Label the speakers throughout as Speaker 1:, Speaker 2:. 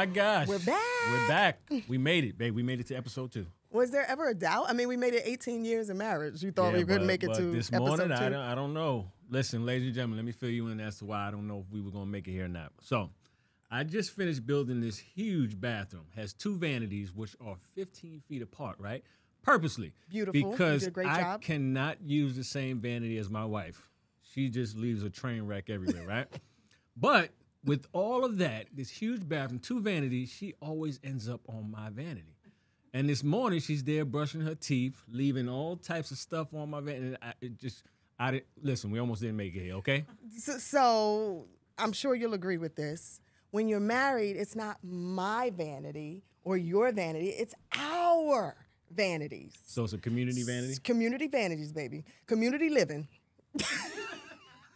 Speaker 1: my gosh.
Speaker 2: We're back.
Speaker 1: We're back. We made it, babe. We made it to episode two.
Speaker 2: Was there ever a doubt? I mean, we made it 18 years of marriage. You thought
Speaker 1: Yeah,
Speaker 2: we couldn't make it to
Speaker 1: this
Speaker 2: episode
Speaker 1: morning.
Speaker 2: two?
Speaker 1: I don't, I don't know. Listen, ladies and gentlemen, let me fill you in as to why I don't know if we were gonna make it here or not. So, I just finished building this huge bathroom. Has two vanities, which are 15 feet apart, right? Purposely,
Speaker 2: Beautiful. You
Speaker 1: because
Speaker 2: did a great
Speaker 1: I
Speaker 2: job.
Speaker 1: cannot use the same vanity as my wife. She just leaves a train wreck everywhere, right? But with all of that, this huge bathroom, two vanities, she always ends up on my vanity. And this morning, she's there brushing her teeth, leaving all types of stuff on my vanity. I, it just, I didn't listen. We almost didn't make it here, okay?
Speaker 2: So, so I'm sure you'll agree with this. When you're married, it's not my vanity or your vanity, it's our vanities.
Speaker 1: So it's a community vanity.
Speaker 2: It's community vanities, baby. Community living.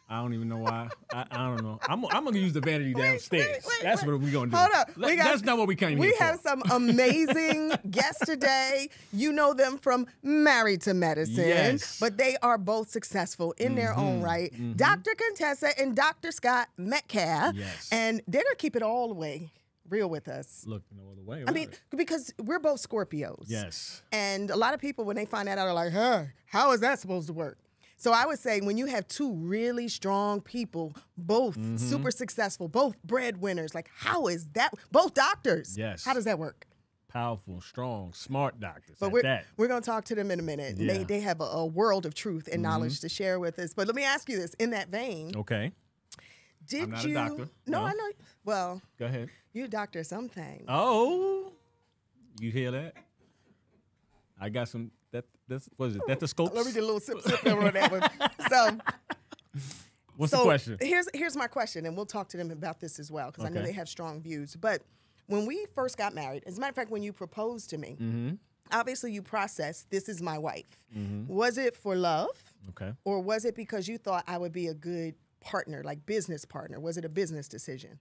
Speaker 1: I don't even know why. I, I don't know. I'm, I'm gonna use the vanity downstairs.
Speaker 2: wait, wait,
Speaker 1: That's
Speaker 2: wait.
Speaker 1: what we're gonna do.
Speaker 2: Hold up. We got-
Speaker 1: that's not what we came
Speaker 2: We
Speaker 1: here
Speaker 2: have some amazing guests today. You know them from Married to Medicine,
Speaker 1: Yes. Mm-hmm.
Speaker 2: but they are both successful in their own right. Dr. Contessa and Dr. Scott Metcalfe.
Speaker 1: Yes.
Speaker 2: And they're going to keep it all the way real with us.
Speaker 1: Look, no other way.
Speaker 2: I mean, because we're both Scorpios.
Speaker 1: yes.
Speaker 2: And a lot of people, when they find that out, are like, huh, how is that supposed to work? So I would say when you have two really strong people, both
Speaker 1: Mm-hmm.
Speaker 2: super successful, both breadwinners, like how is that? Both doctors.
Speaker 1: Yes.
Speaker 2: How does that work?
Speaker 1: Powerful, strong, smart doctors.
Speaker 2: But we're,
Speaker 1: that.
Speaker 2: we're going to talk to them in a minute.
Speaker 1: Yeah. Mm-hmm.
Speaker 2: They, they have a, a world of truth and knowledge to share with us. But let me ask you this in that vein,
Speaker 1: Okay.
Speaker 2: did you.
Speaker 1: doctor.
Speaker 2: No,
Speaker 1: No.
Speaker 2: I know. Well,
Speaker 1: Go ahead.
Speaker 2: you're a doctor of some.
Speaker 1: Oh, you hear that? I got some. That's what is it? That the scopes?
Speaker 2: Let me get a little sip sip over that one. So,
Speaker 1: What's
Speaker 2: so
Speaker 1: the question?
Speaker 2: Here's here's my question, and we'll talk to them about this as well because I know they have strong views. But when we first got married, as a matter of fact, when you proposed to me,
Speaker 1: Mm-hmm.
Speaker 2: obviously you processed this is my wife. Was it for love,
Speaker 1: Okay.
Speaker 2: or was it because you thought I would be a good partner, like business partner? Was it a business decision?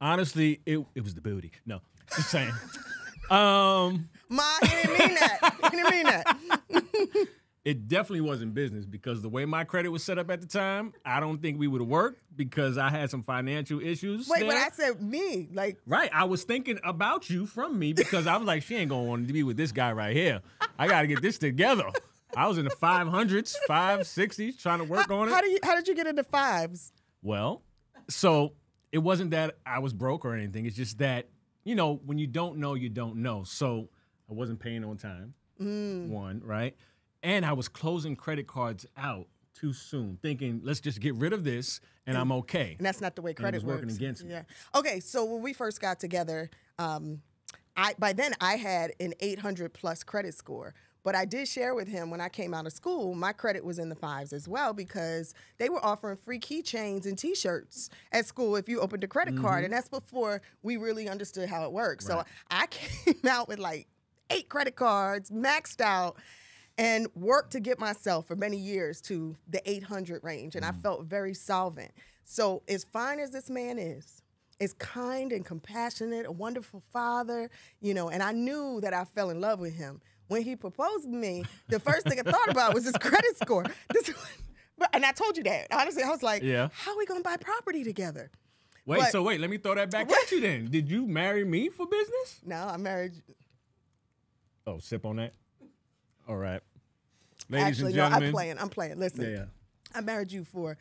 Speaker 1: Honestly, it it was the booty. No, just saying. um,
Speaker 2: Ma, he didn't mean that. He didn't mean that.
Speaker 1: it definitely wasn't business because the way my credit was set up at the time, I don't think we would have worked because I had some financial issues.
Speaker 2: Wait, but. I said me, like
Speaker 1: Right, I was thinking about you from me because I was like, she ain't gonna want to be with this guy right here. I got to get this together. I was in the five hundreds, five sixties, trying to work on it.
Speaker 2: how do you how did you get into fives?
Speaker 1: Well, so it wasn't that I was broke or anything. It's just that, you know, when you don't know, you don't know. So I wasn't paying on time, one, right? And I was closing credit cards out too soon, thinking, let's just get rid of this and I'm okay.
Speaker 2: And that's not the way
Speaker 1: it
Speaker 2: credit
Speaker 1: was working against me.
Speaker 2: Yeah. Okay, so when we first got together, um, I by then I had an 800 plus credit score. But I did share with him when I came out of school, my credit was in the fives as well because they were offering free keychains and T-shirts at school if you opened a credit card, mm-hmm. and that's before we really understood how it works. So I came out with like eight credit cards, maxed out, and worked to get myself for many years to the 800 range. And I mm-hmm. felt very solvent. So, as fine as this man is, is kind and compassionate, a wonderful father, you know, and I knew that I fell in love with him. When he proposed to me, the first thing I thought about was his credit score. This, but, and I told you that. Honestly, I was like,
Speaker 1: Yeah.
Speaker 2: how are we going to buy property together?
Speaker 1: Wait,
Speaker 2: But-
Speaker 1: so wait, let me throw that back at you then. Did you marry me for business?
Speaker 2: No, I married.
Speaker 1: Oh, sip on that. All right. Ladies
Speaker 2: Actually,
Speaker 1: and
Speaker 2: no,
Speaker 1: gentlemen.
Speaker 2: I'm playing. I'm playing. Listen.
Speaker 1: Yeah, yeah.
Speaker 2: I married you for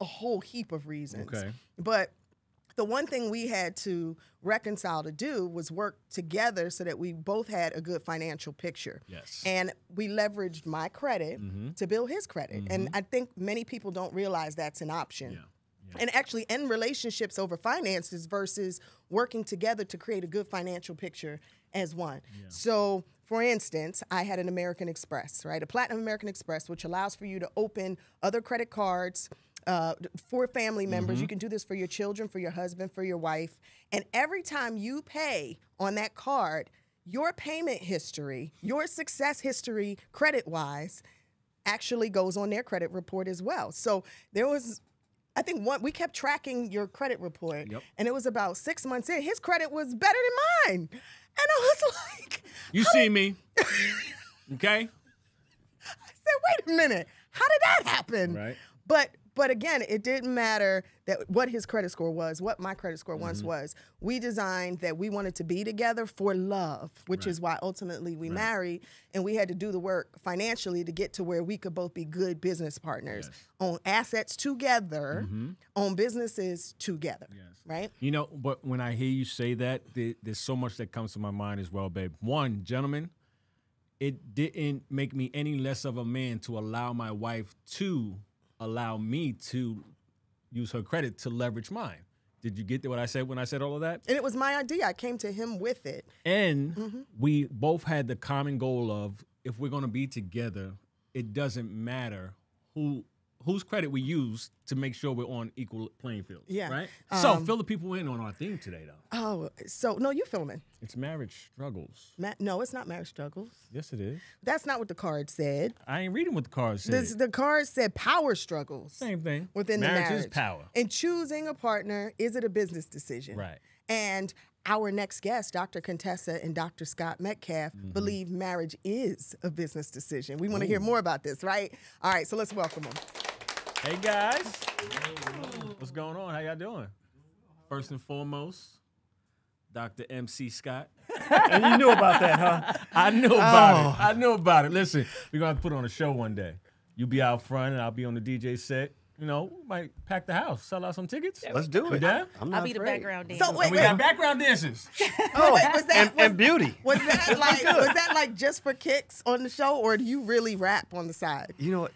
Speaker 2: a whole heap of reasons.
Speaker 1: Okay.
Speaker 2: But the one thing we had to reconcile to do was work together so that we both had a good financial picture.
Speaker 1: Yes.
Speaker 2: And we leveraged my credit mm-hmm. to build his credit. And mm-hmm. I think many people don't realize that's an option.
Speaker 1: Yeah.
Speaker 2: And actually end relationships over finances versus working together to create a good financial picture as one. So, for instance, I had an American Express, right? A Platinum American Express, which allows for you to open other credit cards uh, for family members. You can do this for your children, for your husband, for your wife. And every time you pay on that card, your payment history, your success history, credit wise, actually goes on their credit report as well. So there was, I think one we kept tracking your credit report,
Speaker 1: Yep.
Speaker 2: and it was about six months in. His credit was better than mine, and I was like,
Speaker 1: You see
Speaker 2: did-
Speaker 1: me. Okay?
Speaker 2: I said, wait a minute, how did that happen?
Speaker 1: Right.
Speaker 2: But but again, it didn't matter that what his credit score was, what my credit score
Speaker 1: Mm-hmm.
Speaker 2: once was. We designed that we wanted to be together for love, which is why ultimately we married, and we had to do the work financially to get to where we could both be good business partners, on assets together, on businesses together. Right?
Speaker 1: You know, but when I hear you say that, there's so much that comes to my mind as well, babe. One, gentlemen, it didn't make me any less of a man to allow my wife to allow me to use her credit to leverage mine. Did you get what I said when I said all of that?
Speaker 2: And it was my idea. I came to him with it.
Speaker 1: And mm-hmm. we both had the common goal of if we're going to be together, it doesn't matter who whose credit we use to make sure we're on equal playing field.
Speaker 2: Yeah.
Speaker 1: Right. so fill the people in on our theme today, though.
Speaker 2: Oh, so no, you fill them in.
Speaker 1: It's marriage struggles.
Speaker 2: Ma- no, it's not marriage struggles.
Speaker 1: Yes, it is.
Speaker 2: That's not what the card said.
Speaker 1: I ain't reading what the card said.
Speaker 2: This, the card said power struggles.
Speaker 1: Same thing.
Speaker 2: within
Speaker 1: marriage
Speaker 2: the marriage.
Speaker 1: is power.
Speaker 2: And choosing a partner, is it a business decision?
Speaker 1: Right.
Speaker 2: And our next guest, Dr. Contessa and Dr. Scott Metcalfe,
Speaker 1: Mm-hmm.
Speaker 2: believe marriage is a business decision. We want to hear more about this, right? All right, so let's welcome them.
Speaker 1: Hey guys, what's going on? How y'all doing? First and foremost, Dr. MC Scott.
Speaker 3: And you knew about that, huh?
Speaker 1: I knew about oh. it. I knew about it. Listen, we're gonna put on a show one day. You'll be out front, and I'll be on the DJ set. You know, we might pack the house, sell out some tickets.
Speaker 3: Let's do it.
Speaker 1: down?
Speaker 3: I'm
Speaker 4: I'll be the background dancer.
Speaker 2: So wait,
Speaker 1: And we
Speaker 2: wait.
Speaker 1: got background dancers.
Speaker 2: Oh, wait, was that
Speaker 3: And,
Speaker 2: was,
Speaker 3: and beauty.
Speaker 2: was that like was that like just for kicks on the show, or do you really rap on the side?
Speaker 3: You know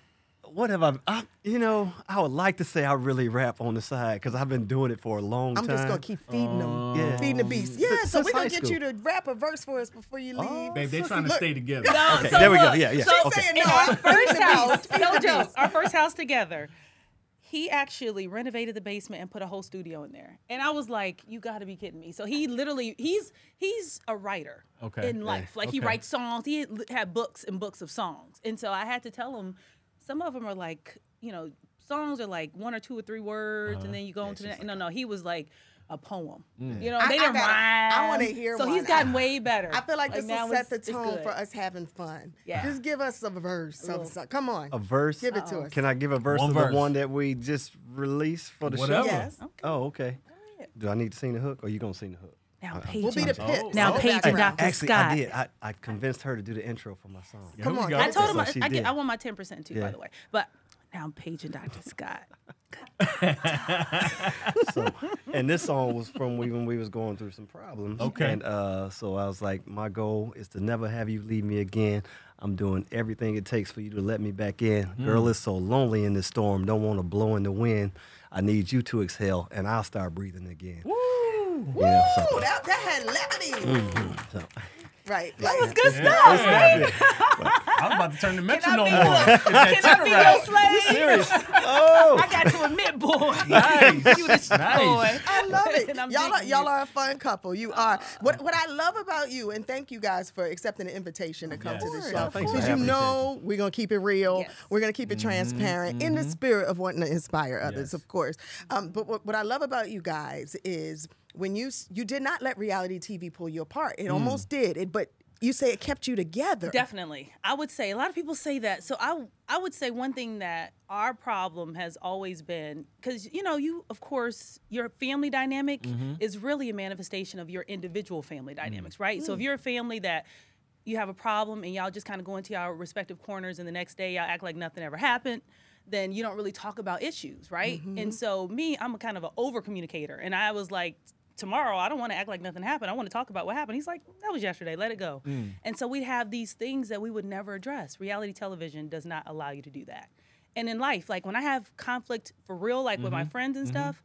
Speaker 3: what? What have I, I? You know, I would like to say I really rap on the side because I've been doing it for a long time.
Speaker 2: I'm just gonna keep feeding them,
Speaker 3: Yeah. Oh.
Speaker 2: feeding the beast. Yeah,
Speaker 3: Since-
Speaker 2: so we're gonna get
Speaker 3: school.
Speaker 2: you to rap a verse for us before you leave. Oh.
Speaker 1: Babe, they're trying to
Speaker 2: Look.
Speaker 1: stay together.
Speaker 4: No,
Speaker 3: Okay,
Speaker 4: so
Speaker 3: there we go. Yeah, yeah.
Speaker 4: So
Speaker 3: Okay.
Speaker 2: saying
Speaker 4: in
Speaker 2: no,
Speaker 4: our first house, no
Speaker 2: the
Speaker 4: joke, our first house together, he actually renovated the basement and put a whole studio in there. And I was like, you got to be kidding me. So he literally, he's he's a writer
Speaker 1: Okay.
Speaker 4: in life. Like he writes songs. He had- had books and books of songs. And so I had to tell him, some of them are like, you know, songs are like one or two or three words,
Speaker 1: Uh-huh.
Speaker 4: and then you go into the no, no. He was like a poem.
Speaker 1: Mm.
Speaker 4: You know, they
Speaker 2: I
Speaker 4: didn't
Speaker 2: gotta- I wanna hear
Speaker 4: So
Speaker 2: one.
Speaker 4: he's gotten
Speaker 2: I-
Speaker 4: way better.
Speaker 2: I feel like this
Speaker 4: now
Speaker 2: will set the tone for us having fun.
Speaker 4: Yeah.
Speaker 2: Just give us a verse. Of
Speaker 4: little-
Speaker 2: some- Come on.
Speaker 3: a verse.
Speaker 2: Give it to us.
Speaker 3: Can I give a verse
Speaker 1: One
Speaker 3: of
Speaker 1: verse.
Speaker 3: the one that we just released for the
Speaker 1: Whatever.
Speaker 3: show?
Speaker 2: Yes.
Speaker 3: Oh, okay. Do I need to sing the hook, or you gonna sing the hook?
Speaker 4: Now,
Speaker 3: I-
Speaker 4: Paige
Speaker 2: We'll be the
Speaker 4: and-
Speaker 2: pit.
Speaker 1: Oh,
Speaker 4: Now,
Speaker 1: oh,
Speaker 4: Paige and. Dr.
Speaker 3: Actually,
Speaker 4: Scott.
Speaker 3: I did. I, I convinced her to do the intro for my song.
Speaker 1: Here
Speaker 2: Come on,
Speaker 4: I told him
Speaker 3: So
Speaker 4: I, I, get. I want my ten percent too, by the way. But now Paige and Dr. Scott.
Speaker 3: so, and this song was from when we was going through some problems.
Speaker 1: Okay.
Speaker 3: And uh, so I was like, my goal is to never have you leave me again. I'm doing everything it takes for you to let me back in. Girl, it's so lonely in this storm. Don't want to blow in the wind. I need you to exhale, and I'll start breathing again. Woo! Yeah, so,
Speaker 2: that, that had levity.
Speaker 3: so
Speaker 2: Right.
Speaker 4: That was
Speaker 2: like-
Speaker 4: good stuff.
Speaker 1: I was about to turn the Metro
Speaker 4: I
Speaker 1: no
Speaker 4: be
Speaker 1: more.
Speaker 4: your-
Speaker 1: Get that
Speaker 4: Can I be your slave?
Speaker 3: serious. Oh,
Speaker 4: I got to admit, boy.
Speaker 1: Nice.
Speaker 4: you the
Speaker 1: Nice.
Speaker 4: boy.
Speaker 2: I love it. Y'all are, y'all are a fun couple. You are. What what I love about you, and thank you guys for accepting the invitation to come to the show.
Speaker 3: Thanks for
Speaker 2: Because you
Speaker 3: having me.
Speaker 2: know we're gonna keep it real.
Speaker 4: Yes.
Speaker 2: We're gonna keep it transparent in the spirit of wanting to inspire others,
Speaker 1: Yes.
Speaker 2: of course. Um, but what, what I love about you guys is when you you did not let reality TV pull you apart. It almost did. It, but you say it kept you together.
Speaker 4: Definitely. I would say a lot of people say that. So I I would say one thing that our problem has always been cuz you know, you of course your family dynamic
Speaker 1: Mm-hmm.
Speaker 4: is really a manifestation of your individual family
Speaker 1: Mm.
Speaker 4: dynamics, right? So if you're a family that you have a problem and y'all just kind of go into your respective corners and the next day y'all act like nothing ever happened then you don't really talk about issues right and so me i'm a kind of an over communicator and i was like tomorrow i don't want to act like nothing happened. I want to talk about what happened. He's like that was yesterday. Let it go. Mm. And so we'd have these things that we would never address. Reality television does not allow you to do that. And in life like when i have conflict for real like with my mm-hmm. friends and mm-hmm. stuff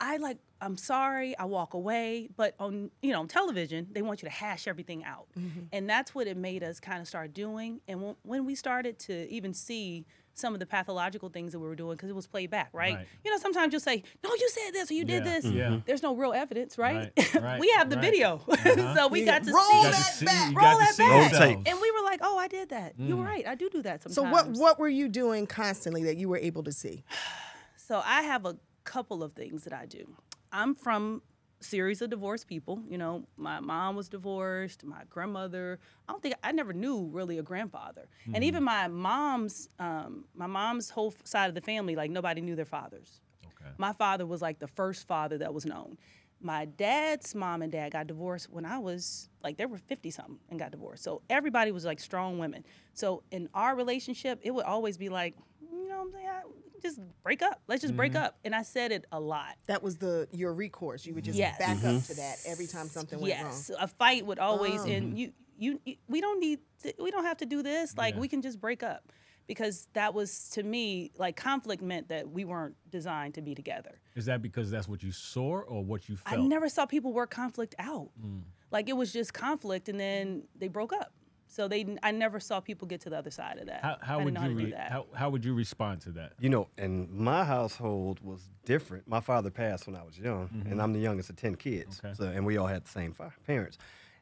Speaker 4: I like I'm sorry, I walk away, but on you know, on television, they want you to hash everything out. Mm-hmm. And that's what it made us kind of start doing. And when, when we started to even see some of the pathological things that we were doing because it was played back, right?
Speaker 1: Right.
Speaker 4: You know, sometimes you'll say, "No, you said this or you did
Speaker 1: Yeah,
Speaker 4: this."
Speaker 1: yeah.
Speaker 4: There's no real evidence, right?
Speaker 1: Right, right,
Speaker 4: we have the
Speaker 1: right. Uh-huh.
Speaker 4: video, so we got to
Speaker 2: Roll
Speaker 4: see.
Speaker 1: You got to
Speaker 2: that
Speaker 1: see-
Speaker 2: back.
Speaker 1: you
Speaker 4: Roll that back.
Speaker 3: Roll tape.
Speaker 4: And we were like, "Oh, I did that. You're
Speaker 1: Mm.
Speaker 4: right. I do do that sometimes."
Speaker 2: so what what were you doing constantly that you were able to see?
Speaker 4: So I have a couple of things that I do. I'm from series of divorced people. You know, my mom was divorced, my grandmother. I don't think I never knew really a grandfather, and even my mom's um, my mom's whole side of the family, like nobody knew their fathers.
Speaker 1: Okay.
Speaker 4: My father was like the first father that was known. My dad's mom and dad got divorced when I was like they were 50 something and got divorced. So everybody was like strong women. So in our relationship, it would always be like, you know what I'm saying? I- Just break up. Let's just break up. And I said it a lot.
Speaker 2: That was the your recourse. You would just
Speaker 4: Yes.
Speaker 2: back up to that every time something went wrong.
Speaker 4: yes, a fight would always and you, you you we don't need to, we don't have to do this. Like
Speaker 1: Yeah.
Speaker 4: we can just break up. Because that was to me like conflict meant that we weren't designed to be together.
Speaker 1: Is that because that's what you saw or what you
Speaker 4: I never saw people work conflict out.
Speaker 1: Mm.
Speaker 4: Like it was just conflict, and then they broke up. So they, I never saw people get to the other side of that.
Speaker 1: How, how
Speaker 4: I
Speaker 1: would
Speaker 4: didn't know how
Speaker 1: you
Speaker 4: do
Speaker 1: re-
Speaker 4: that.
Speaker 1: how, how would you respond to that?
Speaker 3: You know, and my household was different. My father passed when I was young, and I'm the youngest of ten kids.
Speaker 1: Mm-hmm. Okay.
Speaker 3: So, and we all had the same fi- parents,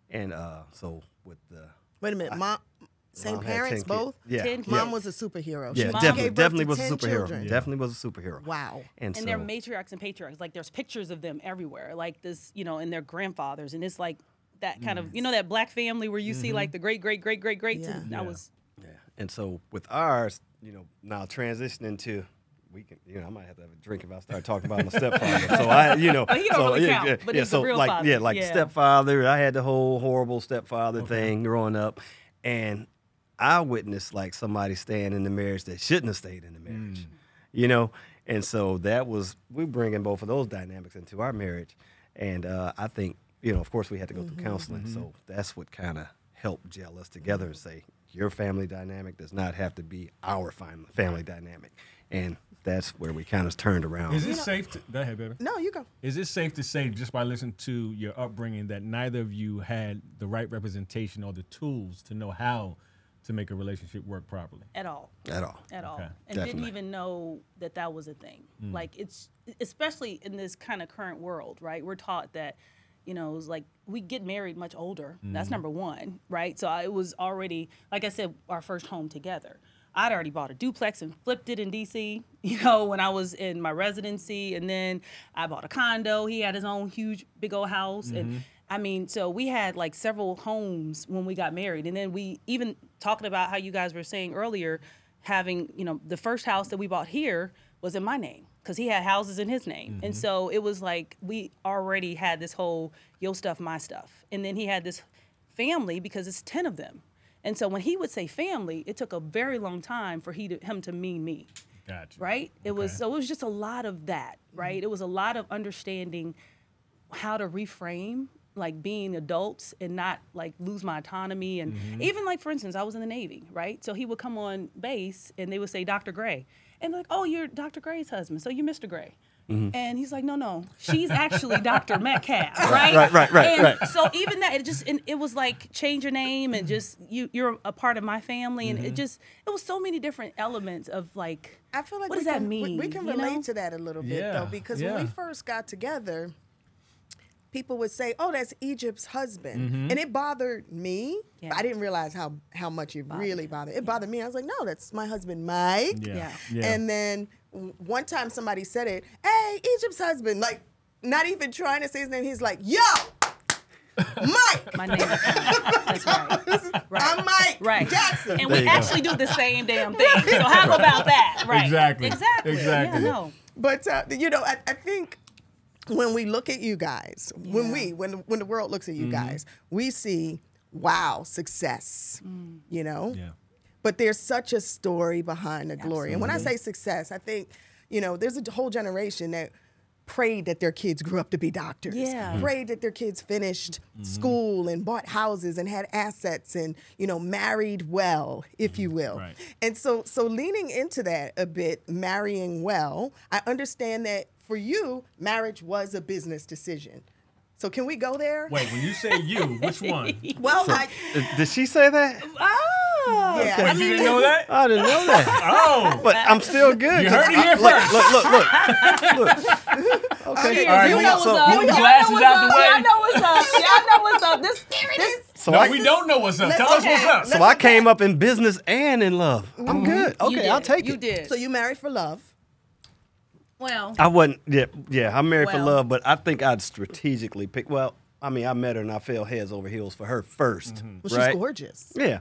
Speaker 3: and uh, so with the
Speaker 2: Wait a minute, mom, same
Speaker 3: mom had 10
Speaker 2: parents
Speaker 3: kids.
Speaker 2: both.
Speaker 3: Yeah,
Speaker 4: Ten
Speaker 3: yeah.
Speaker 2: Mom was a superhero.
Speaker 3: yeah,
Speaker 2: she
Speaker 3: definitely,
Speaker 2: gave birth
Speaker 3: definitely
Speaker 2: to
Speaker 3: was a
Speaker 2: 10
Speaker 3: superhero.
Speaker 2: children.
Speaker 3: Definitely was a superhero.
Speaker 2: Wow.
Speaker 3: And,
Speaker 4: and
Speaker 3: so,
Speaker 4: they're matriarchs and patriarchs. Like there's pictures of them everywhere, like this, you know, and their grandfathers, and it's like that kind of, you know, that black family where you see like the great, great, great, great, great.
Speaker 2: Yeah.
Speaker 4: And
Speaker 1: Yeah.
Speaker 4: I was
Speaker 3: yeah, and so with ours, you know, now transitioning to. We can, you know, I might have to have a drink if I start talking about my stepfather. So I, you know,
Speaker 4: But he don't
Speaker 3: so
Speaker 4: really
Speaker 3: yeah,
Speaker 4: count, but
Speaker 3: yeah, so like,
Speaker 4: father.
Speaker 3: yeah, like stepfather. I had the whole horrible stepfather thing growing up, and I witnessed like somebody staying in the marriage that shouldn't have stayed in the marriage, you know, and so that was we bringing both of those dynamics into our marriage, and uh, I think you know, of course, we had to go through mm-hmm, counseling, so mm-hmm. that's what kind of helped gel us together and say your family dynamic does not have to be our family family dynamic, and that's where we kind of turned around.
Speaker 1: Is it safe to go ahead, baby?
Speaker 2: No, you go.
Speaker 1: Is it safe to say, just by listening to your upbringing, that neither of you had the right representation or the tools to know how to make a relationship work properly?
Speaker 4: at all.
Speaker 3: at all?
Speaker 4: at all
Speaker 1: Okay.
Speaker 4: and didn't even know that that was a thing mm. like it's especially in this kind of current world right we're taught that you know it's like we get married much older. That's mm-hmm. number one right? So I, it was already like i said our first home together. I'd already bought a duplex and flipped it in dc you know when i was in my residency. And then i bought a condo. He had his own huge big old house. And mm-hmm. I mean, so we had like several homes when we got married, and then we even talking about how you guys were saying earlier, having you know the first house that we bought here was in my name because he had houses in his name, and mm-hmm. so it was like we already had this whole your stuff, my stuff, and then he had this family because it's ten of them, and so when he would say family, it took a very long time for he to, him to mean me
Speaker 1: Gotcha.
Speaker 4: right? It was so it was just a lot of that, mm-hmm. right? It was a lot of understanding how to reframe like being adults and not like lose my autonomy and mm-hmm. even like for instance I was in the Navy, right? So he would come on base and they would say Dr. Gray. And like, "Oh, you're Dr. Gray's husband. So you're Mr. Gray." Mm-hmm. And he's like, "No, no. She's actually Dr. Metcalfe, right?"
Speaker 3: right, right, right,
Speaker 4: And
Speaker 3: right.
Speaker 4: so even that it just and it was like change your name and just you you're a part of my family and it mm-hmm. just it was so many different elements of like
Speaker 2: I feel like
Speaker 4: what does that
Speaker 2: can, we-
Speaker 4: mean?
Speaker 2: We, can
Speaker 4: you
Speaker 2: relate
Speaker 4: know?
Speaker 2: to that a little bit
Speaker 1: Yeah,
Speaker 2: though, because when we first got together, people would say, "Oh, that's Egypt's husband,"
Speaker 1: Mm-hmm.
Speaker 2: and it bothered me.
Speaker 4: Yeah.
Speaker 2: I didn't realize how how much it really bothered. It bothered me. I was like, "No, that's my husband, Mike."
Speaker 1: Yeah.
Speaker 4: Yeah.
Speaker 1: Yeah.
Speaker 2: And then one time somebody said it, "Hey, Egypt's husband," like not even trying to say his name. He's like, "Yo, Mike."
Speaker 4: My name is That's right. Right.
Speaker 2: I'm Mike
Speaker 4: Right.
Speaker 2: Jackson.
Speaker 4: And
Speaker 3: There
Speaker 4: we
Speaker 3: you go.
Speaker 4: actually do the same damn thing. So how about that? Right.
Speaker 1: Exactly.
Speaker 4: Exactly.
Speaker 1: Exactly.
Speaker 4: Yeah, no.
Speaker 2: But uh, you know, I, I think when we look at you guys, when we when when the world looks at you mm-hmm. guys, we see wow success. Mm. You know,
Speaker 1: Yeah.
Speaker 2: but there's such a story behind the glory. And when I say success, I think you know there's a whole generation that prayed that their kids grew up to be doctors.
Speaker 4: Yeah. Mhm.
Speaker 2: Prayed that their kids finished mm-hmm. school and bought houses and had assets and you know married well, if you mm-hmm. will.
Speaker 1: Right.
Speaker 2: And so so leaning into that a bit, marrying well, I understand that for you, marriage was a business decision. So can we go there?
Speaker 1: Wait, when you say you, which one?
Speaker 2: Well, I,
Speaker 3: Uh, Did she say that?
Speaker 4: Oh.
Speaker 2: yeah,
Speaker 1: Wait,
Speaker 2: I
Speaker 1: you didn't know that?
Speaker 3: I didn't know that.
Speaker 1: Oh.
Speaker 3: But I'm still good.
Speaker 1: You heard it here
Speaker 3: look,
Speaker 1: first.
Speaker 3: Look, look, look, look. Okay.
Speaker 2: All right,
Speaker 4: you
Speaker 2: we
Speaker 4: know
Speaker 2: got
Speaker 4: what's
Speaker 3: so-
Speaker 4: up.
Speaker 1: Move the
Speaker 4: Y'all
Speaker 1: glasses
Speaker 4: know
Speaker 1: out
Speaker 4: what's
Speaker 1: the
Speaker 4: up.
Speaker 1: way.
Speaker 4: Y'all know what's up. Y'all know what's up. This, this
Speaker 3: So
Speaker 1: No,
Speaker 3: I,
Speaker 1: we don't know what's up.
Speaker 2: let's-
Speaker 1: Tell us what's up.
Speaker 3: so I came up in business and in love. I'm good.
Speaker 4: you
Speaker 3: Okay, I'll
Speaker 4: did.
Speaker 3: take
Speaker 4: You
Speaker 3: it.
Speaker 4: did.
Speaker 2: So you married for love.
Speaker 4: Well,
Speaker 3: I wasn't. Yeah, yeah. I'm married for love, but I think I'd strategically pick. Well, I mean, I met her and I fell heads over heels for her 1st
Speaker 2: Well, she's gorgeous.
Speaker 3: Yeah,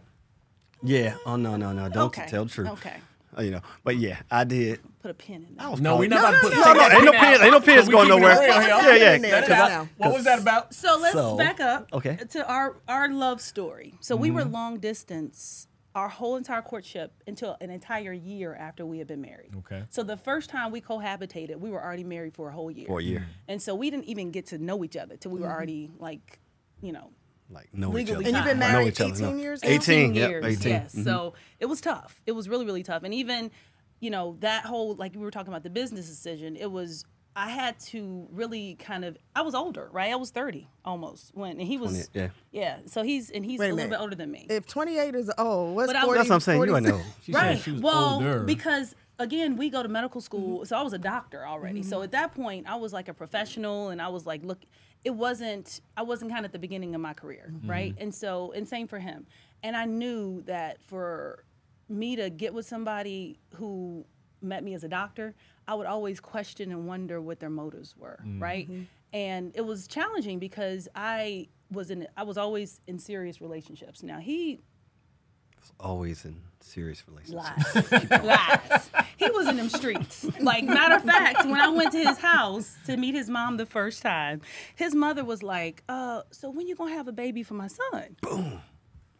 Speaker 3: yeah. Oh no, no, no! Don't
Speaker 4: Okay,
Speaker 3: tell the truth.
Speaker 4: okay.
Speaker 3: Uh, You know, but yeah, I did.
Speaker 4: put a pin in
Speaker 3: I
Speaker 4: that.
Speaker 3: was
Speaker 1: No, we're
Speaker 3: probably-
Speaker 1: not about to put
Speaker 2: no,
Speaker 3: No, no, ain't no
Speaker 1: now.
Speaker 3: pins, ain't no pins going nowhere.
Speaker 1: real here.
Speaker 3: Yeah, yeah.
Speaker 2: in there?
Speaker 3: 'cause I-
Speaker 1: What was that about?
Speaker 4: So let's
Speaker 3: So-
Speaker 4: back up
Speaker 3: okay.
Speaker 4: to our our love story. So we
Speaker 3: Mm-hmm.
Speaker 4: were long distance our whole entire courtship until an entire year after we had been married.
Speaker 1: Okay.
Speaker 4: So the first time we cohabitated, we were already married for a whole year.
Speaker 3: For a year,
Speaker 4: And so we didn't even get to know each other till we were
Speaker 2: Mm-hmm.
Speaker 4: already like, you know,
Speaker 3: like know each
Speaker 4: Legally
Speaker 3: other.
Speaker 2: And you've been married
Speaker 3: each other,
Speaker 2: 18
Speaker 3: no.
Speaker 2: years now?
Speaker 3: 18, yep,
Speaker 4: years.
Speaker 3: 18.
Speaker 4: Yes.
Speaker 3: Mhm.
Speaker 4: So it was tough. It was really, really tough. And even, you know, that whole like we were talking about the business decision, it was I had to really kind of I was older, right? I was 30 almost when and he was
Speaker 3: 20, yeah.
Speaker 4: Yeah. So he's and he's
Speaker 2: Wait
Speaker 4: a
Speaker 2: a
Speaker 4: little bit older than me.
Speaker 2: If 28 is old, what's
Speaker 4: But I-
Speaker 2: 40?
Speaker 3: That's what I'm saying. You
Speaker 2: 46?
Speaker 3: ain't know.
Speaker 1: She
Speaker 4: right.
Speaker 1: she was
Speaker 4: well,
Speaker 1: older.
Speaker 4: because again, we go to medical school,
Speaker 2: Mm-hmm.
Speaker 4: so I was a doctor already. So at that point, I was like a professional, and I was like, look, it wasn't. I wasn't kind of at the beginning of my career,
Speaker 2: Mm-hmm.
Speaker 4: right? And so, and same for him. And I knew that for me to get with somebody who met me as a doctor, I would always question and wonder what their motives were, right?
Speaker 2: Mm-hmm.
Speaker 4: And it was challenging because I was in I was always in serious relationships. Now he was
Speaker 3: Always in serious relationships.
Speaker 4: Lies. Lies. He was in them streets. Like, matter of fact, when I went to his house to meet his mom the first time, his mother was like, uh, so when you gonna have a baby for my son? Boom.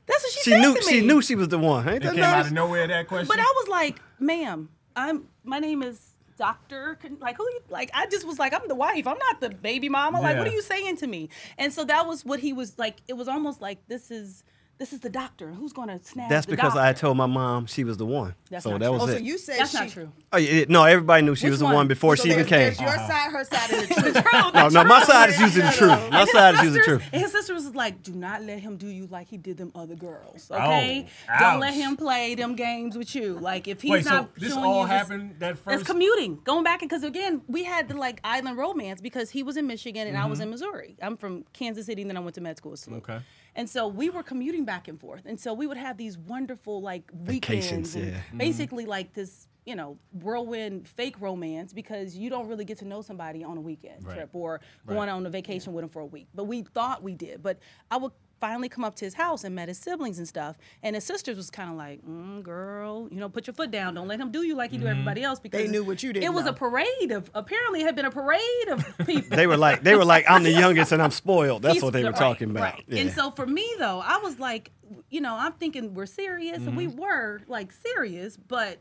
Speaker 4: That's what she,
Speaker 3: She
Speaker 4: said
Speaker 3: knew.
Speaker 4: to
Speaker 3: She knew she was the one. Ain't
Speaker 1: It
Speaker 3: that
Speaker 1: came out of nowhere that question.
Speaker 4: But I was like, ma'am, I'm my name is Doctor. Like who you like I just was like, I'm the wife. I'm not the baby mama. Like, what are you saying to me? And so that was what he was like, it was almost like this is this is the doctor. Who's gonna snap
Speaker 3: That's
Speaker 4: the
Speaker 3: because I told my mom she was the one.
Speaker 4: That's
Speaker 3: so
Speaker 4: not
Speaker 3: that
Speaker 4: true.
Speaker 3: was
Speaker 2: Oh, so
Speaker 3: it.
Speaker 2: you said
Speaker 4: That's
Speaker 2: she,
Speaker 4: not true.
Speaker 3: Oh, yeah, no, everybody knew she
Speaker 4: Which
Speaker 3: was the
Speaker 4: one?
Speaker 3: one before
Speaker 2: So
Speaker 3: she even
Speaker 2: there's,
Speaker 3: came.
Speaker 2: there's your side, her side, and the truth.
Speaker 3: No, no, my side is usually the truth. My
Speaker 4: And
Speaker 3: side is usually the truth.
Speaker 4: And his sister was like, "Do not let him do you like he did them other girls.
Speaker 1: Oh,
Speaker 4: Okay, don't let him play them games with you. Like if he's
Speaker 1: Wait, so
Speaker 4: not
Speaker 1: this
Speaker 4: showing
Speaker 1: all
Speaker 4: you this-
Speaker 1: happened that
Speaker 4: It's commuting, going back because again, we had the like island romance because he was in Michigan and I was in Missouri. I'm from Kansas City, and then I went to med school. at
Speaker 1: Mm-hmm. Okay.
Speaker 4: And so we were commuting back and forth, and so we would have these wonderful like weekends,
Speaker 3: yeah. Mm-hmm.
Speaker 4: basically like this, you know, whirlwind fake romance because you don't really get to know somebody on a weekend
Speaker 1: Right.
Speaker 4: trip or going on a vacation with them for a week. But we thought we did. But I would finally come up to his house and met his siblings and stuff, and his sisters was kind of like, mm, "Girl, you know, put your foot down. Don't let him do you like he do everybody else." Because they
Speaker 2: knew what you didn't
Speaker 4: It was
Speaker 2: know.
Speaker 4: a parade of apparently it had been a parade of people.
Speaker 3: They were like, they were like, I'm the youngest and I'm spoiled. That's
Speaker 4: He's-
Speaker 3: what they were
Speaker 4: right,
Speaker 3: talking about.
Speaker 4: right.
Speaker 3: Yeah.
Speaker 4: And so for me though, I was like, you know, I'm thinking we're serious, and
Speaker 3: Mm-hmm.
Speaker 4: we were like serious, but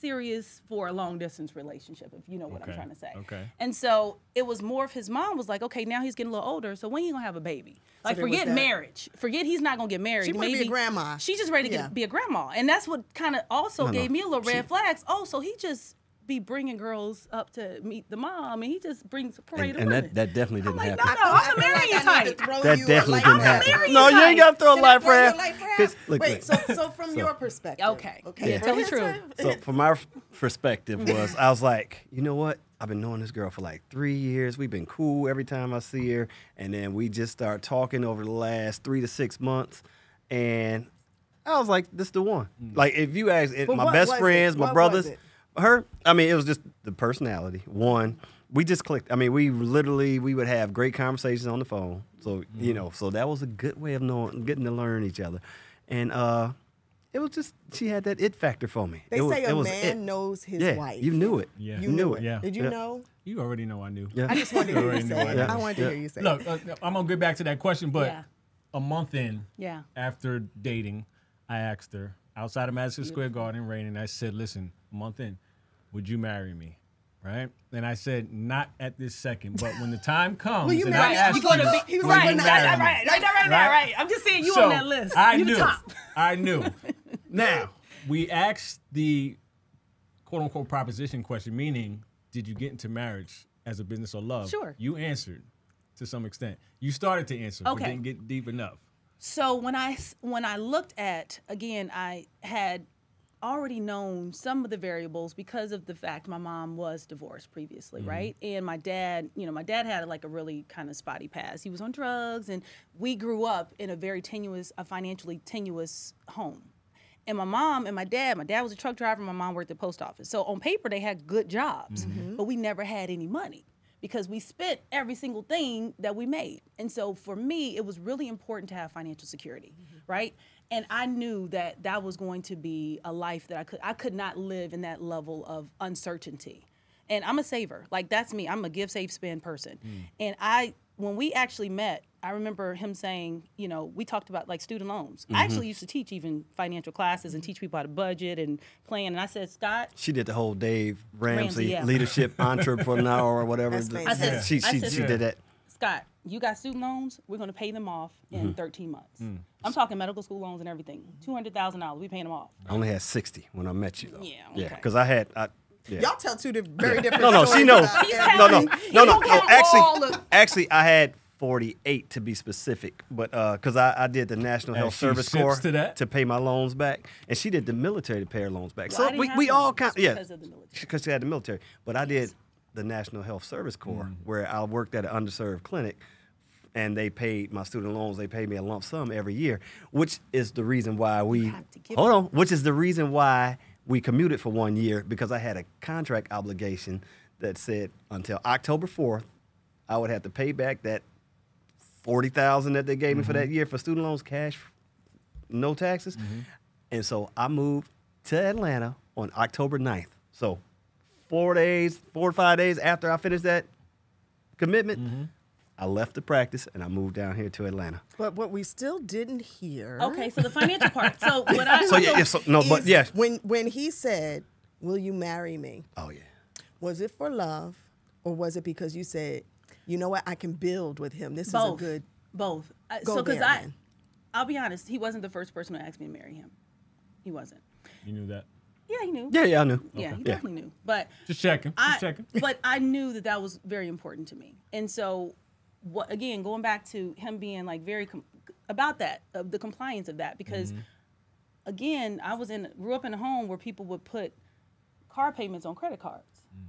Speaker 4: serious for a long distance relationship, if you know what
Speaker 1: Okay,
Speaker 4: I'm trying to say.
Speaker 1: okay.
Speaker 4: And so it was more of his mom was like, okay, now he's getting a little older, so when are you gonna have a baby? Like
Speaker 2: there was
Speaker 4: forget marriage, forget he's not gonna get married.
Speaker 2: She wanna be a grandma.
Speaker 4: She's just ready to
Speaker 2: Yeah.
Speaker 4: get, be a grandma, and that's what kind of also
Speaker 3: No, no.
Speaker 4: gave me a little red
Speaker 3: She-
Speaker 4: flags. Oh, so he just be bringing girls up to meet the mom, and he just brings a parade
Speaker 3: and,
Speaker 4: of
Speaker 3: and
Speaker 4: women.
Speaker 3: that, that definitely
Speaker 4: I'm
Speaker 3: didn't
Speaker 4: like,
Speaker 3: happen.
Speaker 4: no, no,
Speaker 2: I
Speaker 4: I'm the
Speaker 2: feel like
Speaker 4: marrying
Speaker 2: I need to
Speaker 4: type.
Speaker 3: That definitely
Speaker 2: life
Speaker 3: didn't
Speaker 2: raft.
Speaker 3: happen.
Speaker 4: marrying
Speaker 3: No, you ain't
Speaker 4: type.
Speaker 3: got to throw a
Speaker 2: Can I
Speaker 3: life
Speaker 2: throw you a
Speaker 3: raft.
Speaker 2: life raft?
Speaker 3: 'Cause- look,
Speaker 2: Wait,
Speaker 3: look.
Speaker 2: so so from your perspective,
Speaker 4: Okay.
Speaker 2: okay,
Speaker 4: Yeah, tell the truth.
Speaker 3: So from our perspective was I was like, you know what? I've been knowing this girl for like three years. We've been cool every time I see her, and then we just start talking over the last three to six months, and I was like, this the one. Mm. Like if you ask it, my best
Speaker 2: was it?
Speaker 3: friends, my
Speaker 2: What was
Speaker 3: brothers,
Speaker 2: it?
Speaker 3: Her. I mean, it was just the personality. One, we just clicked. I mean, we literally we would have great conversations on the phone. So you know, so that was a good way of knowing, getting to learn each other, and uh. It was just she had that it factor for me.
Speaker 2: They
Speaker 3: it was,
Speaker 2: say
Speaker 3: it
Speaker 2: a
Speaker 3: was
Speaker 2: man
Speaker 3: it.
Speaker 2: knows his
Speaker 3: yeah,
Speaker 2: wife.
Speaker 3: You knew it.
Speaker 1: Yeah.
Speaker 2: You knew it.
Speaker 1: Yeah.
Speaker 2: Did you
Speaker 3: Yeah.
Speaker 2: know?
Speaker 1: You already know I knew.
Speaker 3: Yeah.
Speaker 2: I just wanted to hear you say
Speaker 1: knew
Speaker 2: it.
Speaker 1: it.
Speaker 2: I wanted to hear you say
Speaker 1: Look,
Speaker 2: it.
Speaker 1: uh, I'm gonna get back to that question, but
Speaker 4: Yeah.
Speaker 1: a month in,
Speaker 4: Yeah.
Speaker 1: after dating, I asked her outside of Madison Square Garden, raining. I said, "Listen, a month in, would you marry me?" Right? And I said, "Not at this second, but when the time comes."
Speaker 2: Will you
Speaker 1: and
Speaker 2: marry
Speaker 1: I
Speaker 2: me?
Speaker 1: ask
Speaker 2: You gonna be- he was like,
Speaker 1: you
Speaker 2: when the-
Speaker 1: marry
Speaker 4: Right, right, right, right, right,
Speaker 1: Right?
Speaker 4: right. I'm just saying you
Speaker 1: So,
Speaker 4: on that list.
Speaker 1: I
Speaker 4: you
Speaker 1: knew.
Speaker 4: top.
Speaker 1: I knew. Now we asked the quote unquote proposition question, meaning, did you get into marriage as a business or love?
Speaker 4: Sure.
Speaker 1: You answered to some extent. You started to answer, but didn't get deep enough.
Speaker 4: So when I when I looked at again, I had already known some of the variables because of the fact my mom was divorced previously, mm-hmm. right? And my dad, you know, my dad had like a really kind of spotty past. He was on drugs, and we grew up in a very tenuous, a financially tenuous home. And my mom and my dad, my dad was a truck driver, my mom worked at the post office. So on paper, they had good jobs, mm-hmm. but we never had any money because we spent every single thing that we made. And so for me, it was really important to have financial security, mm-hmm. right? And I knew that that was going to be a life that I could I could not live in that level of uncertainty. And I'm a saver. Like that's me. I'm a give, save, spend person. Mm. And I when we actually met, I remember him saying, you know, we talked about like student loans. I mm-hmm. actually used to teach even financial classes and teach people how to budget and plan. And I said, Scott,
Speaker 3: She did the whole Dave Ramsey,
Speaker 4: Ramsey, yeah.
Speaker 3: leadership entrepreneur or whatever.
Speaker 2: That's
Speaker 3: The-
Speaker 2: I
Speaker 4: said-
Speaker 3: she
Speaker 4: I
Speaker 3: she,
Speaker 4: said-
Speaker 3: she did that.
Speaker 4: Scott, you got student loans. We're going to pay them off in mm-hmm. 13 months. Mm. I'm talking medical school loans and everything. $200,000. We paying them off.
Speaker 3: I only had sixty when I met you though.
Speaker 4: Yeah,
Speaker 3: Yeah, because I had I. Yeah.
Speaker 2: Y'all tell two very different
Speaker 3: No, no,
Speaker 2: stories.
Speaker 3: she knows.
Speaker 2: about
Speaker 4: He's
Speaker 2: everything.
Speaker 3: No, no, no, no, no.
Speaker 4: count
Speaker 3: Actually, actually, I had forty-eight to be specific, but uh, because I, I did the National
Speaker 1: And
Speaker 3: Health Service Corps
Speaker 1: to that?
Speaker 3: pay my loans back, and she did the military to pay her loans back.
Speaker 4: Well,
Speaker 3: so we,
Speaker 4: have
Speaker 3: we all kind yeah
Speaker 4: because of the military.
Speaker 3: because she had the military, but I did the National Health Service Corps mm. where I worked at an underserved clinic. And they paid my student loans. They paid me a lump sum every year, which is the reason why we
Speaker 4: have to give
Speaker 3: hold on. Which is the reason why we commuted for one year because I had a contract obligation that said until October fourth, I would have to pay back that forty thousand that they gave me for mm-hmm. that year for student loans, cash, no taxes. Mm-hmm. And so I moved to Atlanta on October 9th. So four days, four or five days after I finished that commitment, mm-hmm. I left the practice and I moved down here to Atlanta.
Speaker 2: But what we still didn't hear.
Speaker 4: Okay, so the financial part. So what I
Speaker 3: So yeah, yeah so, no, but
Speaker 2: is
Speaker 3: yeah.
Speaker 2: When when he said, "Will you marry me?"
Speaker 3: Oh yeah.
Speaker 2: Was it for love, or was it because you said, "You know what? I can build with him. This
Speaker 4: both
Speaker 2: is a good."
Speaker 4: both. Uh,
Speaker 2: Go
Speaker 4: so because
Speaker 2: there,
Speaker 4: I,
Speaker 2: then.
Speaker 4: I'll be honest, he wasn't the first person to ask me to marry him. He wasn't.
Speaker 1: You knew that.
Speaker 4: Yeah, he knew.
Speaker 3: Yeah, yeah, I knew.
Speaker 4: Yeah, he
Speaker 3: Yeah.
Speaker 4: definitely knew. But
Speaker 1: Just checking. Just
Speaker 4: I,
Speaker 1: checking.
Speaker 4: but I knew that that was very important to me. And so, what again, going back to him being like very com- about that, of the compliance of that, because
Speaker 1: Mm-hmm.
Speaker 4: again, I was in grew up in a home where people would put car payments on credit cards.
Speaker 1: Mm.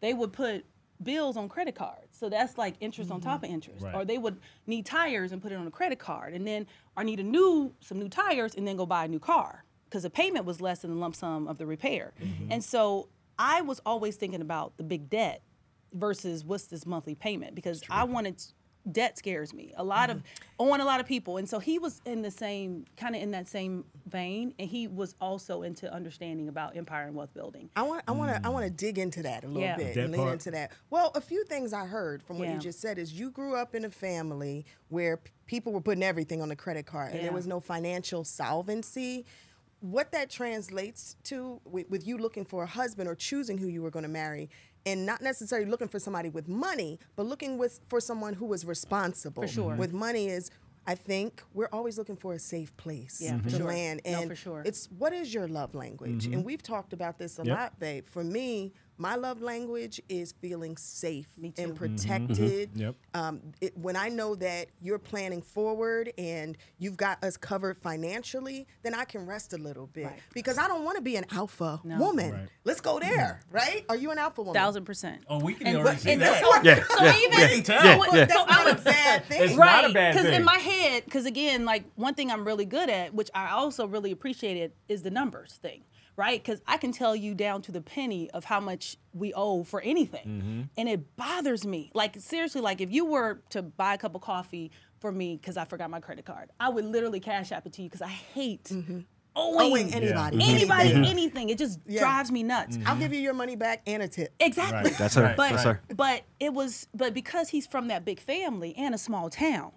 Speaker 4: They would put bills on credit cards. So that's like interest on top of mm-hmm. interest.
Speaker 1: Right.
Speaker 4: Or they would need tires and put it on a credit card and then or need a new some new tires and then go buy a new car because the payment was less than the lump sum of the repair. Mm-hmm. And so I was always thinking about the big debt versus what's this monthly payment because I wanted debt scares me. A lot of mm-hmm. on a lot of people. And so he was in the same kind of in that same vein and he was also into understanding about empire and wealth building.
Speaker 2: I want, I want to, I want to mm. dig into that a little
Speaker 4: Yeah.
Speaker 2: bit
Speaker 1: That
Speaker 2: and lean
Speaker 1: part.
Speaker 2: into that. Well, a few things I heard from what
Speaker 4: Yeah.
Speaker 2: you just said is you grew up in a family where p- people were putting everything on the credit card, and there was no financial solvency. What that translates to with, with you looking for a husband or choosing who you were going to marry, and not necessarily looking for somebody with money, but looking with for someone who was responsible.
Speaker 4: For sure.
Speaker 2: With money is. I think we're always looking for a safe place
Speaker 4: Yeah, for
Speaker 2: to
Speaker 4: sure.
Speaker 2: land,
Speaker 4: No,
Speaker 2: and
Speaker 4: for sure.
Speaker 2: it's what is your love language? Mm-hmm. And we've talked about this a
Speaker 1: Yep.
Speaker 2: lot, babe. For me, my love language is feeling safe
Speaker 4: Me
Speaker 2: and
Speaker 4: too.
Speaker 2: protected. Mm-hmm.
Speaker 1: Yep.
Speaker 2: Um, it, when I know that you're planning forward and you've got us covered financially, then I can rest a little bit
Speaker 4: Right.
Speaker 2: because I don't want to be an alpha
Speaker 4: No.
Speaker 2: woman.
Speaker 1: Right.
Speaker 2: Let's go there, mm-hmm. right? Are you an alpha woman?
Speaker 4: Thousand percent.
Speaker 1: Oh, we can
Speaker 4: And-
Speaker 1: already
Speaker 4: but-
Speaker 1: see
Speaker 4: and
Speaker 1: that.
Speaker 4: so-
Speaker 3: Yeah,
Speaker 4: So
Speaker 3: yeah,
Speaker 4: even
Speaker 3: yeah,
Speaker 1: can tell.
Speaker 3: yeah,
Speaker 4: so,
Speaker 3: yeah.
Speaker 2: That's
Speaker 4: so I
Speaker 2: not a
Speaker 4: would-
Speaker 2: bad thing.
Speaker 1: It's not a
Speaker 4: right
Speaker 1: bad
Speaker 4: because in my head because again like one thing i'm really good at which i also really appreciated is the numbers thing right because i can tell you down to the penny of how much we owe for anything
Speaker 1: Mm-hmm.
Speaker 4: and it bothers me like seriously like if you were to buy a cup of coffee for me because i forgot my credit card i would literally cash app it to you because i hate mm-hmm. owing,
Speaker 2: Owing anybody. Mm-hmm.
Speaker 4: anybody
Speaker 2: anything.
Speaker 4: anything it just
Speaker 2: Yeah.
Speaker 4: drives me nuts mm-hmm.
Speaker 2: I'll give you your money back and a tip.
Speaker 4: exactly
Speaker 1: Right.
Speaker 3: That's her.
Speaker 1: Right.
Speaker 4: but
Speaker 3: That's her.
Speaker 4: but it was but because he's from that big family and a small town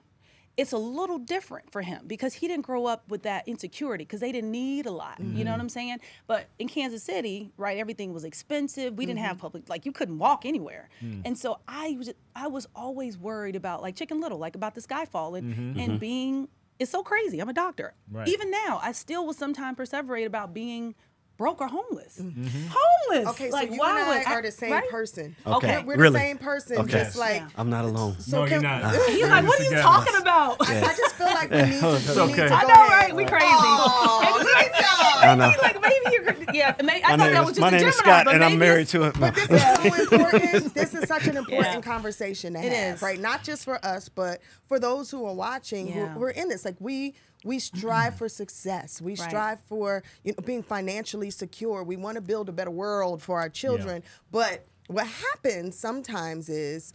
Speaker 4: it's a little different for him because he didn't grow up with that insecurity because they didn't need a lot you know what mm-hmm. i'm saying? But in kansas city right everything was expensive. We didn't have mm-hmm. public like you couldn't walk anywhere. Hmm. And so i was i was always worried about like chicken little like about the skyfall mm-hmm. and and being it's so crazy. I'm a doctor.
Speaker 1: Right.
Speaker 4: even now i still will sometimes perseverate about being broke or homeless mm-hmm. Mm-hmm. homeless
Speaker 2: Okay,
Speaker 4: like
Speaker 2: so you
Speaker 4: why
Speaker 2: and
Speaker 4: would
Speaker 2: I are the same
Speaker 4: right?
Speaker 2: person.
Speaker 3: Okay.
Speaker 2: We're, we're
Speaker 3: Really?
Speaker 2: the same person.
Speaker 3: Okay.
Speaker 2: Just like
Speaker 4: Yeah.
Speaker 3: I'm not alone.
Speaker 2: so
Speaker 1: no,
Speaker 2: can-
Speaker 1: you're not.
Speaker 4: He's like, what are you
Speaker 1: Together.
Speaker 4: talking about?
Speaker 2: I just feel like we need to, we need
Speaker 1: okay.
Speaker 2: to
Speaker 1: I
Speaker 4: know, right? We crazy.
Speaker 2: Oh, look at y'all.
Speaker 3: I know.
Speaker 4: like maybe you're. Yeah, maybe, I
Speaker 3: My
Speaker 4: thought
Speaker 3: name
Speaker 4: that
Speaker 3: is,
Speaker 4: was just
Speaker 3: my
Speaker 4: a
Speaker 3: name
Speaker 4: Gemini,
Speaker 3: is Scott,
Speaker 4: but
Speaker 3: and I'm married to him.
Speaker 2: But this is so important. This is such an important
Speaker 4: Yeah.
Speaker 2: conversation to
Speaker 4: It
Speaker 2: have,
Speaker 4: is.
Speaker 2: right? Not just for us, but for those who are watching
Speaker 4: Yeah.
Speaker 2: who, who are in this. Like we we strive for success. We
Speaker 4: Right.
Speaker 2: strive for you know being financially secure. We want to build a better world for our children. But what happens sometimes is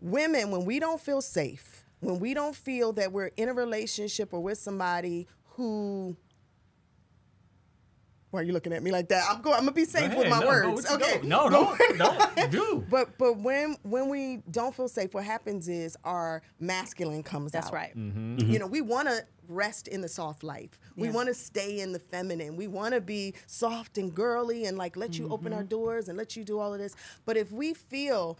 Speaker 2: women when we don't feel safe, when we don't feel that we're in a relationship or with somebody who why are you looking at me like that? I'm going. I'm gonna be safe
Speaker 1: Go
Speaker 2: with my
Speaker 1: No,
Speaker 2: words.
Speaker 1: with-
Speaker 2: okay.
Speaker 1: No, no, no, no, do.
Speaker 2: But but when when we don't feel safe, what happens is our masculine comes
Speaker 4: That's
Speaker 2: out.
Speaker 4: right. Mm-hmm.
Speaker 2: You know, we want to rest in the soft life. We want to stay in the feminine. We want to be soft and girly and like let you open our mm-hmm. doors and let you do all of this. But if we feel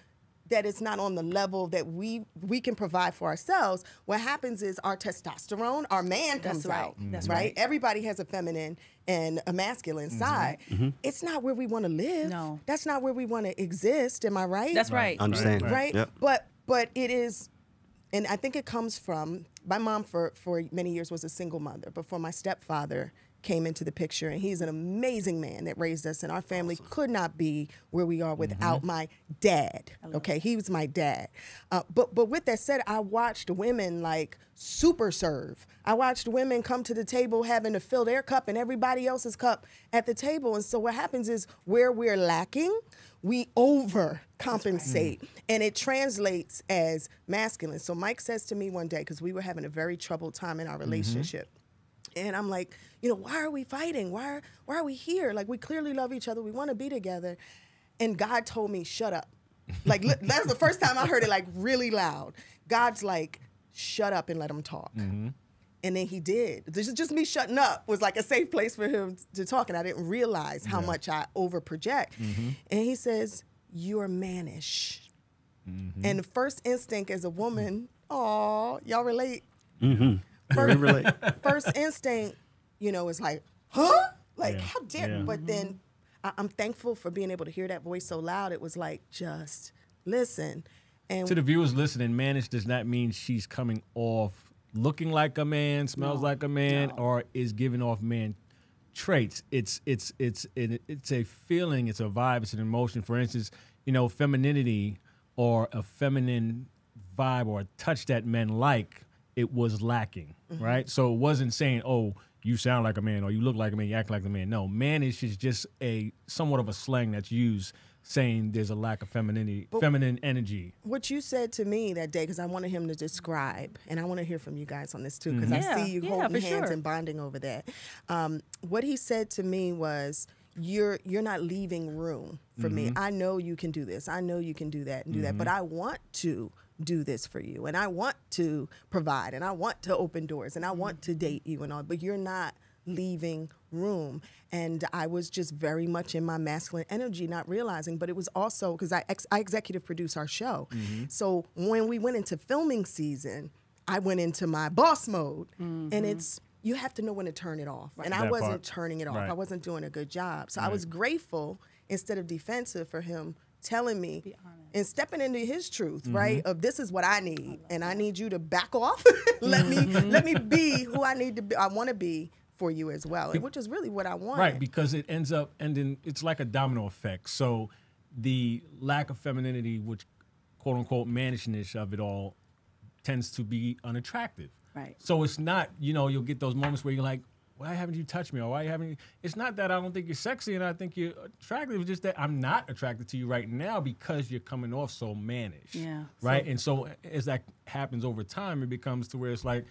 Speaker 2: that it's not on the level that we we can provide for ourselves, what happens is our testosterone, our man
Speaker 4: That's
Speaker 2: comes
Speaker 4: right.
Speaker 2: out. Mm-hmm.
Speaker 4: That's
Speaker 2: right.
Speaker 4: right.
Speaker 2: Everybody has a feminine and a masculine mm-hmm. side. It's not where we want to live.
Speaker 4: No.
Speaker 2: That's not where we want to exist. Am I right?
Speaker 4: That's right.
Speaker 3: Understand?
Speaker 2: right?
Speaker 3: Yep.
Speaker 2: But but it is, and I think it comes from my mom for for many years was a single mother, before my stepfather came into the picture, and he's an amazing man that raised us, and our family could not be where we are without my dad. Okay, he was my dad. Uh, but but with that said, I watched women like super serve. I watched women come to the table having to fill their cup and everybody else's cup at the table, and so what happens is where we're lacking we overcompensate and it translates as masculine. So Mike says to me one day, because we were having a very troubled time in our mm-hmm. relationship. And I'm like, you know, why are we fighting? Why are, why are we here? Like, we clearly love each other. We want to be together. And God told me, shut up. Like, li- that's the first time I heard it, like, really loud. God's like, shut up and let him talk. Mm-hmm. And then he did. This is just me shutting up was like a safe place for him to talk. And I didn't realize how much I over project. Mm-hmm. And he says, You're mannish. Mm-hmm. And the first instinct as a woman, oh, y'all relate? Mm-hmm. First,
Speaker 3: relate.
Speaker 2: first instinct, you know, is like, huh? Like,
Speaker 1: Yeah.
Speaker 2: how dare
Speaker 1: Yeah.
Speaker 2: But then I- I'm thankful for being able to hear that voice so loud. It was like, just listen. And
Speaker 1: To the viewers listening, mannish does not mean she's coming off looking like a man, smells like a man, or is giving off man traits. It's it's it's it's a feeling, it's a vibe, it's an emotion. For instance, you know, femininity or a feminine vibe or a touch that men like, it was lacking, mm-hmm. right? So it wasn't saying, oh, you sound like a man or you look like a man, you act like a man. No, mannish is just a somewhat of a slang that's used saying there's a lack of femininity, feminine energy.
Speaker 2: what you said to me that day, because I wanted him to describe, and I want to hear from you guys on this too, because
Speaker 4: Yeah,
Speaker 2: I mm-hmm. see you
Speaker 4: yeah,
Speaker 2: holding hands
Speaker 4: sure.
Speaker 2: and bonding over that. Um, what he said to me was, "You're you're not leaving room for me. Mm-hmm. I know you can do this. I know you can do that and do that. But mm-hmm. I want to." do this for you and I want to provide and I want to open doors and I want to date you and all but you're not leaving room. And I was just very much in my masculine energy not realizing but it was also because I, ex- I executive produce our show. So when we went into filming season I went into my boss mode. And it's you have to know when to turn it off. And I wasn't
Speaker 1: part.
Speaker 2: turning it off.
Speaker 1: Right.
Speaker 2: I wasn't doing a good job. So I was grateful instead of defensive for him telling me and stepping into his truth right of this is what I need. And I need you to back off. Let me let me be who I need to be I want to be for you as well which is really what I want
Speaker 1: Right, because it ends up ending. It's like a domino effect. So the lack of femininity, which quote unquote mannishness of it all, tends to be unattractive.
Speaker 4: Right.
Speaker 1: So it's not. You know, you'll get those moments where you're like, "Why haven't you touched me?" Or "Why haven't you?" It's not that I don't think you're sexy and I think you're attractive. It's just that I'm not attracted to you right now because you're coming off so mannish.
Speaker 4: Yeah.
Speaker 1: Right. and so as that happens over time, it becomes to where it's like.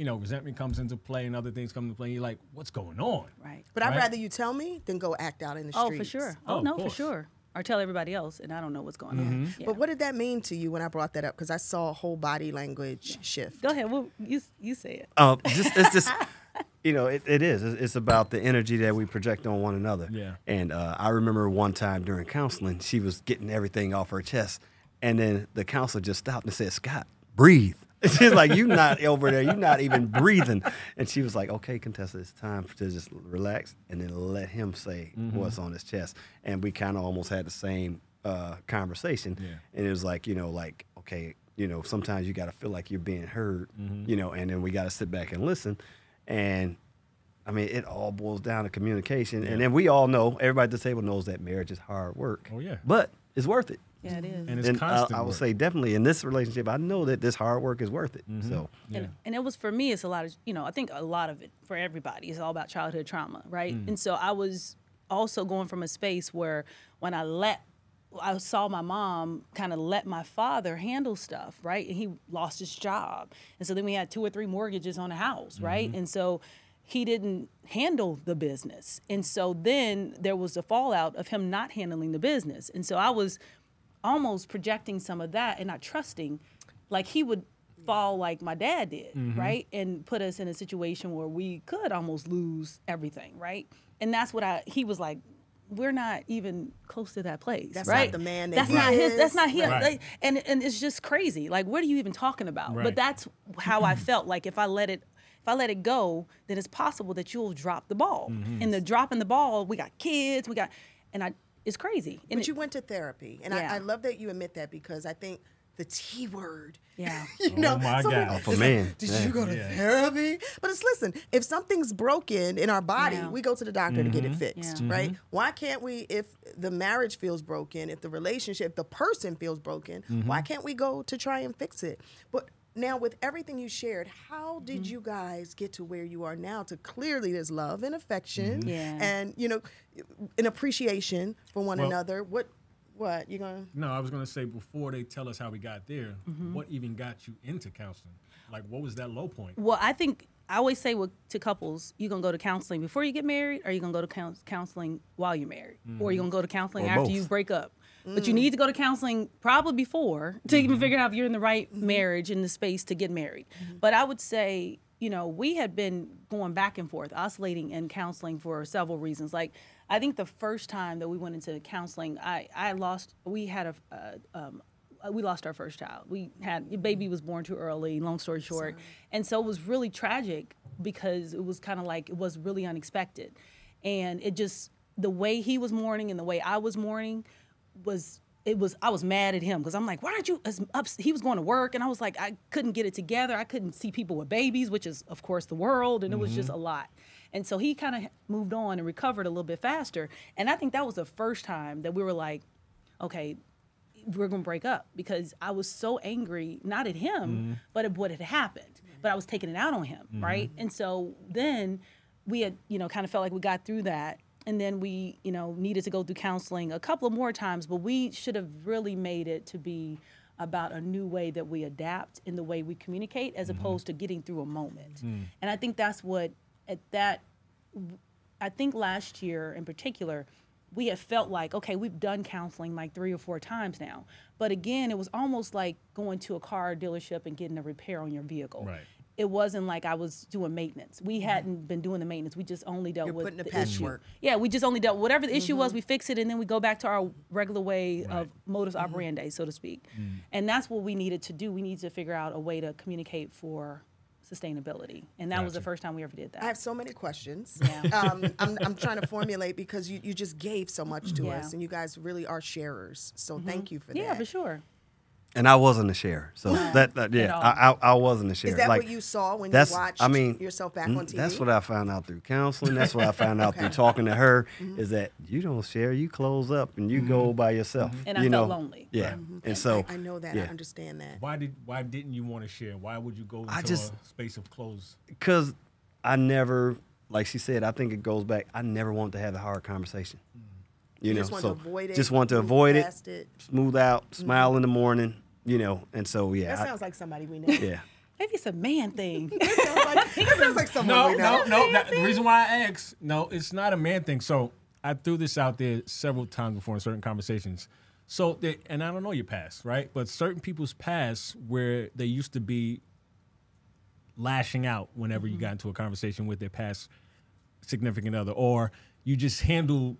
Speaker 1: You know, resentment comes into play and other things come into play. And you're like, what's going on?
Speaker 4: Right.
Speaker 2: but I'd rather you tell me than go act out in the
Speaker 4: Oh,
Speaker 2: streets
Speaker 4: for sure.
Speaker 1: Oh,
Speaker 4: Oh, no, for sure. Or tell everybody else, and I don't know what's going
Speaker 1: Mm-hmm.
Speaker 4: on. Yeah.
Speaker 2: But what did that mean to you when I brought that up? Because I saw a whole body language shift.
Speaker 4: Go ahead. Well, you you say it.
Speaker 3: Uh, just it's just you know it, it is It's- it's about the energy that we project on one another
Speaker 1: Yeah.
Speaker 3: and uh, i remember one time during counseling she was getting everything off her chest and then the counselor just stopped and said scott breathe she's like you're not over there you're not even breathing and she was like okay contessa it's time to just relax and then let him say what's on his chest and we kind of almost had the same uh, conversation
Speaker 1: Yeah.
Speaker 3: and it was like you know like okay you know sometimes you got to feel like you're being heard you know and then we got to sit back and listen and I mean, it all boils down to communication. And then we all know, everybody at the table knows that marriage is hard work.
Speaker 1: Oh, yeah.
Speaker 3: But it's worth it.
Speaker 4: Yeah, it is.
Speaker 1: And it's
Speaker 3: and I,
Speaker 1: constant.
Speaker 3: I would
Speaker 1: work.
Speaker 3: say definitely in this relationship, I know that this hard work is worth it. So
Speaker 1: Yeah.
Speaker 4: And, and it was for me, it's a lot of, you know, I think a lot of it for everybody is all about childhood trauma, right?
Speaker 1: Mm.
Speaker 4: And so I was also going from a space where when I let, I saw my mom kind of let my father handle stuff, right? And he lost his job. And so then we had two or three mortgages on the house, right?
Speaker 1: Mm-hmm.
Speaker 4: And so he didn't handle the business. And so then there was the fallout of him not handling the business. And so I was almost projecting some of that and not trusting like he would fall like my dad did right? And put us in a situation where we could almost lose everything right? And that's what i he was like we're not even close to that place.
Speaker 2: That's not
Speaker 4: right.
Speaker 2: the man that
Speaker 4: that's
Speaker 2: he
Speaker 4: not his that's not him.
Speaker 1: Right.
Speaker 4: Like, and and it's just crazy. Like what are you even talking about?
Speaker 1: Right.
Speaker 4: but that's how i felt. Like if i let it if I let it go, then it's possible that you'll drop the ball.
Speaker 1: Mm-hmm.
Speaker 4: And the dropping the ball, we got kids, we got, and I, it's crazy. And
Speaker 2: But
Speaker 4: it-
Speaker 2: you went to therapy, and
Speaker 4: Yeah.
Speaker 2: I, I love that you admit that because I think the T word.
Speaker 4: Yeah.
Speaker 2: you know,
Speaker 1: my
Speaker 2: so
Speaker 1: God.
Speaker 2: we-
Speaker 1: Oh,
Speaker 3: for
Speaker 2: it's
Speaker 3: men,
Speaker 2: Like, Did
Speaker 3: yeah.
Speaker 2: you go to
Speaker 1: Yeah.
Speaker 2: therapy? But it's listen. If something's broken in our body,
Speaker 4: Yeah.
Speaker 2: we go to the doctor to get
Speaker 1: Mm-hmm.
Speaker 2: it fixed,
Speaker 4: Yeah.
Speaker 2: right? Why can't we? If the marriage feels broken, if the relationship, if the person feels broken,
Speaker 1: Mm-hmm.
Speaker 2: why can't we go to try and fix it? But now, with everything you shared, how did
Speaker 4: Mm-hmm.
Speaker 2: you guys get to where you are now? To clearly, there's love and affection,
Speaker 4: Yeah.
Speaker 2: and you know, an appreciation for one
Speaker 1: Well-
Speaker 2: another. What? What you gonna?
Speaker 1: No, I was going to say before they tell us how we got there,
Speaker 4: Mm-hmm.
Speaker 1: what even got you into counseling? Like, what was that low point?
Speaker 4: Well, I think I always say with, to couples, you're gonna go to counseling before you get married, or you're gonna go to counseling while you're married, or you're gonna go to counseling
Speaker 3: Or
Speaker 4: after
Speaker 3: both.
Speaker 4: you break up. But you need to go to counseling probably before to even figure out if you're in the right
Speaker 2: Mm-hmm.
Speaker 4: marriage in the space to get married. But I would say, you know, we had been going back and forth, oscillating in counseling for several reasons. Like, I think the first time that we went into counseling, I I lost. We had a. Uh, um, uh, we lost our first child. We had baby was born too early. Long story short, and so it was really tragic because it was kind of like it was really unexpected, and it just the way he was mourning and the way I was mourning was it was I was mad at him because I'm like, why aren't you as up? He was going to work, and I was like, I couldn't get it together. I couldn't see people with babies, which is of course the world, and it was just mm-hmm. a lot. And so he kind of moved on and recovered a little bit faster. And I think that was the first time that we were like, okay, we're gonna break up because I was so angry, not at him, mm-hmm. but at what had happened. But I was taking it out on him, mm-hmm. right? And so then we had, you know, kind of felt like we got through that. And then we, you know, needed to go through counseling a couple of more times, but we should have really made it to be about a new way that we adapt in the way we communicate as mm-hmm. opposed to getting through a moment. Mm. And I think that's what at that I think last year in particular, we had felt like, okay, we've done counseling like three or four times now. But again, it was almost like going to a car dealership and getting a repair on your vehicle.
Speaker 1: Right.
Speaker 4: It wasn't like I was doing maintenance. We mm-hmm. hadn't been doing the maintenance. We just only dealt
Speaker 2: You're
Speaker 4: with
Speaker 2: putting the
Speaker 4: issue.
Speaker 2: patchwork.
Speaker 4: Yeah, we just only dealt whatever the issue was. Mm-hmm. We fix it, and then we go back to our regular way of modus mm-hmm. operandi, so to speak. Mm. And that's what we needed to do. We needed to figure out a way to communicate for sustainability, and that was the
Speaker 1: Gotcha.
Speaker 4: first time we ever did that.
Speaker 2: I have so many questions.
Speaker 4: Yeah.
Speaker 2: Um, I'm, I'm trying to formulate because you, you just gave so much to
Speaker 4: Yeah.
Speaker 2: us, and you guys really are sharers. So thank you for that.
Speaker 4: yeah, for sure.
Speaker 3: And I wasn't a share. So that, that yeah. I, I I wasn't a share.
Speaker 2: Is that
Speaker 3: like,
Speaker 2: what you saw when you
Speaker 3: that's,
Speaker 2: watched
Speaker 3: I mean,
Speaker 2: yourself back
Speaker 3: mm,
Speaker 2: on TV?
Speaker 3: That's what I found out through counseling. That's what I found out through talking to her. Mm-hmm. Is that you don't share, you close up and you go mm-hmm. by yourself. Mm-hmm.
Speaker 4: And I
Speaker 3: you
Speaker 4: felt lonely.
Speaker 3: Yeah, and so
Speaker 2: I, I know that.
Speaker 3: yeah.
Speaker 2: I understand that.
Speaker 1: Why did why didn't you want to share? Why would you go into
Speaker 3: I just-
Speaker 1: a space of close?
Speaker 3: because I never, like she said, I think it goes back. I never want to have a hard conversation. Mm. You,
Speaker 2: You
Speaker 3: know,
Speaker 2: just
Speaker 3: so
Speaker 2: to avoid it,
Speaker 3: just want to avoid it,
Speaker 2: past it.
Speaker 3: smooth out, mm-hmm. smile in the morning. You know, and so yeah,
Speaker 2: That
Speaker 3: I-
Speaker 2: sounds like somebody we know.
Speaker 3: yeah.
Speaker 4: Maybe it's a man thing.
Speaker 2: That sounds like, that sounds like someone
Speaker 1: No,
Speaker 2: we know.
Speaker 1: no, no. That, the reason why I asked, no, it's not a man thing. So I threw this out there several times before in certain conversations. So, they, and I don't know your past, right? But certain people's past where they used to be lashing out whenever you mm-hmm. got into a conversation with their past significant other, or you just handle,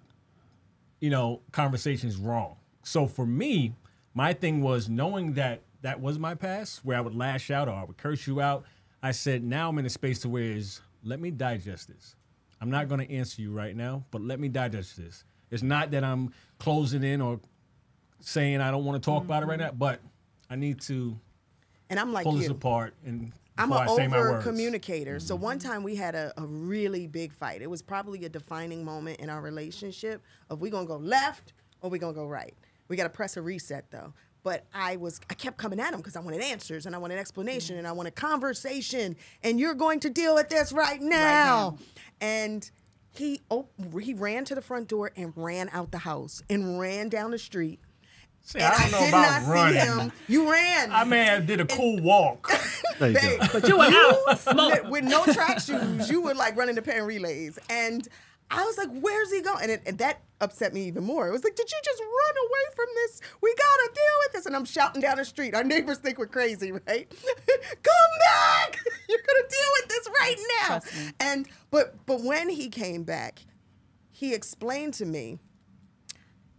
Speaker 1: you know, conversations wrong. So for me, my thing was knowing that that was my past, where I would lash out or I would curse you out. I said, now I'm in a space to where is let me digest this. I'm not going to answer you right now, but let me digest this. It's not that I'm closing in or saying I don't want to talk about it right mm-hmm. now, but I need to
Speaker 2: And I'm like
Speaker 1: pull this apart and
Speaker 2: I'm an
Speaker 1: I say my
Speaker 2: over communicator. So mm-hmm. one time we had a, a really big fight. It was probably a defining moment in our relationship of we gonna go left or we gonna go right. We gotta press a reset though. But I was I kept coming at him because I wanted answers and I wanted explanation and I wanted conversation and you're going to deal with this right now. And he op- he ran to the front door and ran out the house and ran down the street.
Speaker 1: See,
Speaker 2: And
Speaker 1: I don't know
Speaker 2: did
Speaker 1: about
Speaker 2: not
Speaker 1: running.
Speaker 2: see him. You ran.
Speaker 1: I may have did a cool walk.
Speaker 3: There you go.
Speaker 4: But you were out smoke.
Speaker 2: with, with no track shoes, you were like running the Penn Relays. And I was like, where's he going? And, it, and that upset me even more. It was like, did you just run away from this? We gotta deal with this. And I'm shouting down the street. Our neighbors think we're crazy, right? Come back! You're gonna deal with this right now.
Speaker 4: Trust me.
Speaker 2: And but but when he came back, he explained to me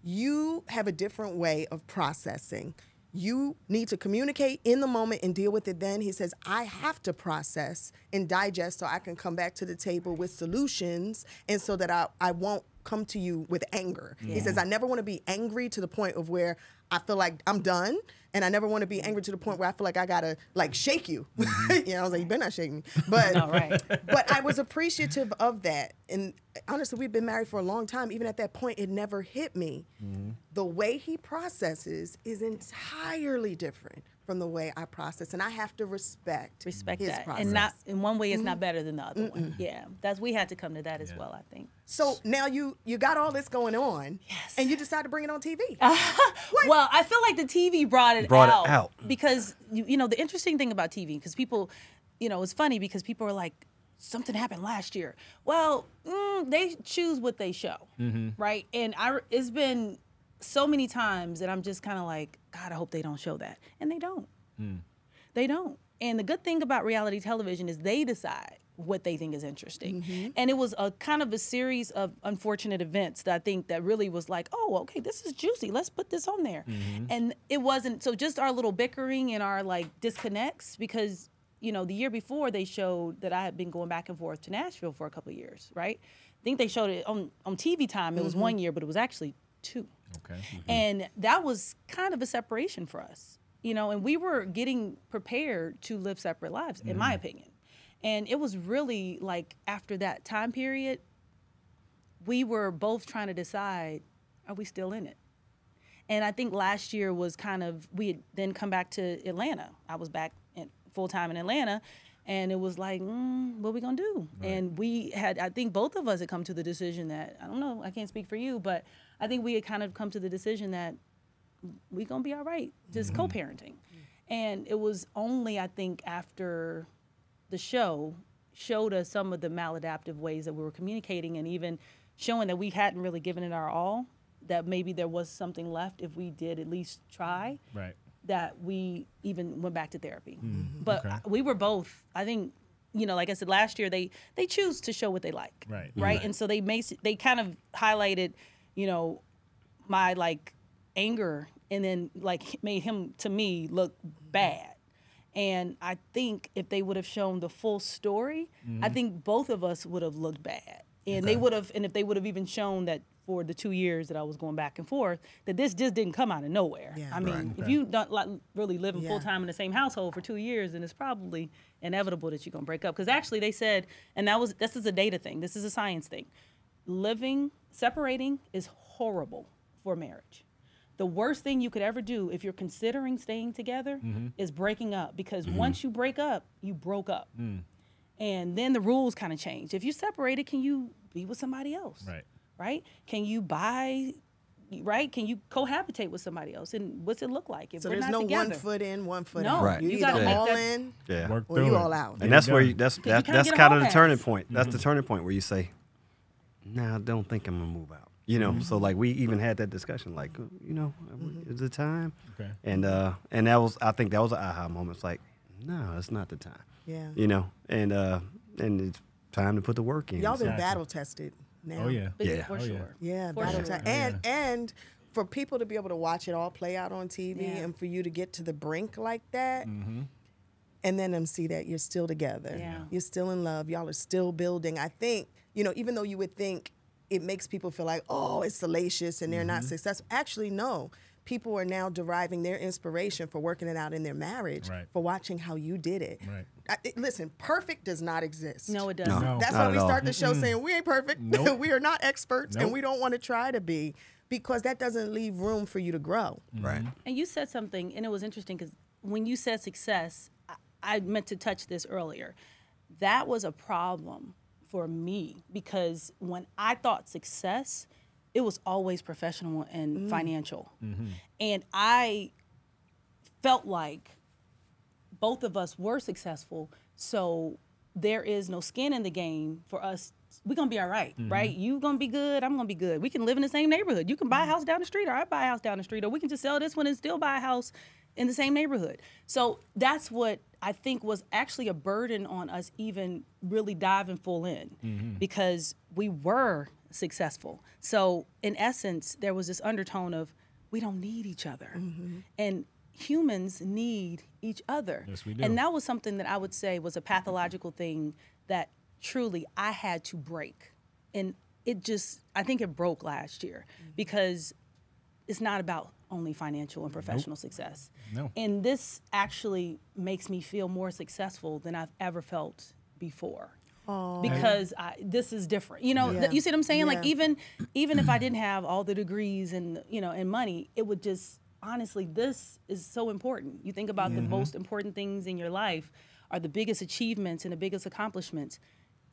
Speaker 2: you have a different way of processing. You need to communicate in the moment and deal with it then. He says, I have to process and digest so I can come back to the table with solutions and so that I, I won't come to you with anger. He says, I never want to be angry to the point of where I feel like I'm done. And I never want to be angry to the point where I feel like I gotta like shake you. Mm-hmm. you know, I was like, you better not shake me. But
Speaker 4: No, right.
Speaker 2: but I was appreciative of that. And honestly, we've been married for a long time. Even at that point, it never hit me. Mm-hmm. The way he processes is entirely different from the way I process, and I have to respect
Speaker 4: Respect
Speaker 2: his
Speaker 4: that,
Speaker 2: process.
Speaker 4: and not in one way, it's not better than the other one. Yeah, that's we had to come to that as well. I think.
Speaker 2: so now you you got all this going on,
Speaker 4: Yes.
Speaker 2: and you decide to bring it on TV.
Speaker 4: Well, I feel like the TV brought it
Speaker 3: Brought it
Speaker 4: out,
Speaker 3: out.
Speaker 4: because you, you know the interesting thing about TV because people, you know, it's funny because people are like something happened last year. Well, mm, they choose what they show, right? And I it's been so many times that I'm just kind of like, God, I hope they don't show that, and they don't. Hmm. They don't. And the good thing about reality television is they decide what they think is interesting. Mm-hmm. And it was a kind of a series of unfortunate events that I think that really was like, oh, okay, this is juicy. Let's put this on there. Mm-hmm. And it wasn't so just our little bickering and our like disconnects because you know, the year before they showed that I had been going back and forth to Nashville for a couple of years, right? I think they showed it on on TV time. It was mm-hmm. one year, but it was actually two.
Speaker 1: Okay.
Speaker 4: And that was kind of a separation for us, you know, and we were getting prepared to live separate lives, in my opinion. And it was really like after that time period, we were both trying to decide are we still in it? And I think last year was kind of, we had then come back to Atlanta. I was back in, full time in Atlanta. And it was like, mm, what are we gonna do? And we had, I think both of us had come to the decision that, I don't know, I can't speak for you, but I think we had kind of come to the decision that we gonna be all right, just mm-hmm. co-parenting. And it was only, I think, after the show showed us some of the maladaptive ways that we were communicating and even showing that we hadn't really given it our all, that maybe there was something left if we did at least try,
Speaker 1: Right.
Speaker 4: that we even went back to therapy. Mm-hmm. Mm-hmm. But
Speaker 1: okay.
Speaker 4: we were both, I think, you know, like I said last year, they they choose to show what they like,
Speaker 1: Right.
Speaker 4: right? And so they made they kind of highlighted, you know, my like anger and then like made him to me look bad. And I think if they would have shown the full story, I mm-hmm. think both of us would have looked bad. And they would have, and if they would have even shown that for the two years that I was going back and forth, that this just didn't come out of nowhere.
Speaker 2: Yeah.
Speaker 4: I mean,
Speaker 1: Right.
Speaker 4: if you don't like really living
Speaker 2: Yeah.
Speaker 4: full time in the same household for two years, then it's probably inevitable that you're gonna break up. Because actually, they said, and that was this is a data thing. This is a science thing. Living separating is horrible for marriage. The worst thing you could ever do if you're considering staying together mm-hmm. is breaking up because mm-hmm. once you break up, you broke up. Mm. And then the rules kind of change. If you separated, can you be with somebody else?
Speaker 1: Right.
Speaker 4: Right? Can you buy right? Can you cohabitate with somebody else? And what's it look like if
Speaker 2: so
Speaker 4: we're
Speaker 2: there's
Speaker 4: not
Speaker 2: no
Speaker 4: together?
Speaker 2: one foot in, one foot
Speaker 4: No,
Speaker 2: out.
Speaker 3: Right.
Speaker 2: You,
Speaker 4: you
Speaker 2: either
Speaker 4: gotta
Speaker 2: all
Speaker 4: that-
Speaker 2: in
Speaker 3: Yeah.
Speaker 2: Or you all out.
Speaker 3: And that's where
Speaker 1: done.
Speaker 3: you, that's that,
Speaker 4: kinda
Speaker 3: that's kind of
Speaker 4: hall
Speaker 3: the turning point. That's the mm-hmm. turning point where you say, "No, I don't think I'm gonna move out." You know, so like we even had that discussion, like, uh, you know, is it time?
Speaker 1: Okay.
Speaker 3: And uh, and that was I think that was an aha moment. It's like, no, it's not the time.
Speaker 2: Yeah.
Speaker 3: You know, and uh, and it's time to put the work in.
Speaker 2: Y'all been
Speaker 1: Exactly.
Speaker 2: battle tested now.
Speaker 1: Oh yeah.
Speaker 4: But
Speaker 3: Yeah.
Speaker 4: For
Speaker 1: Oh,
Speaker 4: sure.
Speaker 2: Yeah,
Speaker 4: For
Speaker 2: battle
Speaker 4: sure.
Speaker 2: time. And and for people to be able to watch it all play out on TV
Speaker 4: Yeah.
Speaker 2: and for you to get to the brink like that
Speaker 1: Mm-hmm.
Speaker 2: And then them see that you're still together.
Speaker 4: Yeah.
Speaker 2: You're still in love. Y'all are still building. I think, you know, even though you would think it makes people feel like, oh, it's salacious and they're
Speaker 1: Mm-hmm.
Speaker 2: not successful. Actually, no. People are now deriving their inspiration for working it out in their marriage
Speaker 1: Right.
Speaker 2: for watching how you did it.
Speaker 1: Right.
Speaker 2: I, it- listen, perfect does not exist.
Speaker 4: No, it doesn't.
Speaker 1: No.
Speaker 2: That's
Speaker 3: Not
Speaker 2: why
Speaker 3: at
Speaker 2: we
Speaker 3: all.
Speaker 2: start the show saying we ain't perfect.
Speaker 1: Nope.
Speaker 2: we are not experts, and we don't want to try to be because that doesn't leave room for you to grow.
Speaker 3: Right.
Speaker 4: And you said something, and it was interesting because when you said success, I, meant to touch this earlier. That was a problem for me because when I thought success, it was always professional and mm. financial. Mm-hmm. And I felt like both of us were successful. So there is no skin in the game for us. We're gonna be all right, mm-hmm. right? You gonna be good. I'm gonna be good. We can live in the same neighborhood. You can buy a mm-hmm. house down the street, or I buy a house down the street, or we can just sell this one and still buy a house in the same neighborhood. So that's what I think was actually a burden on us, even really diving full in, mm-hmm. because we were successful. So in essence, there was this undertone of we don't need each other, mm-hmm. and humans need each other.
Speaker 1: Yes, we do.
Speaker 4: And that was something that I would say was a pathological thing that truly I had to break. And it just, I think it broke last year mm-hmm. because it's not about only financial and professional success.
Speaker 1: No.
Speaker 4: And this actually makes me feel more successful than I've ever felt before. Because I, this is different, you know. th- you see what I'm saying? Like even even if I didn't have all the degrees and you know and money, it would just honestly this is so important. You think about the mm-hmm. most important things in your life are the biggest achievements and the biggest accomplishments.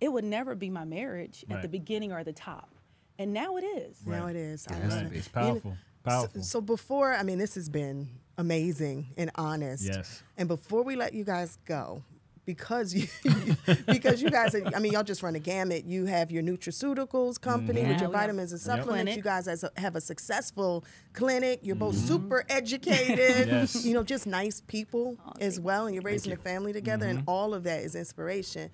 Speaker 4: It would never be my marriage at the beginning or at the top, and now it is.
Speaker 2: Now it is. I
Speaker 1: Right.
Speaker 2: understand.
Speaker 1: It's
Speaker 2: You know,
Speaker 1: powerful. Powerful.
Speaker 2: So, so before, I mean, this has been amazing and honest.
Speaker 1: Yes.
Speaker 2: And before we let you guys go, because you because you guys, are, I mean, y'all just run a gamut. You have your nutraceuticals company with your
Speaker 4: we have
Speaker 2: vitamins and.
Speaker 1: Yep.
Speaker 2: supplements. You guys has a, have a successful clinic. You're both super educated.
Speaker 1: Yes.
Speaker 2: You know, just nice people as well, and you're raising a family together, and
Speaker 1: Mm-hmm.
Speaker 2: all of that is inspiration.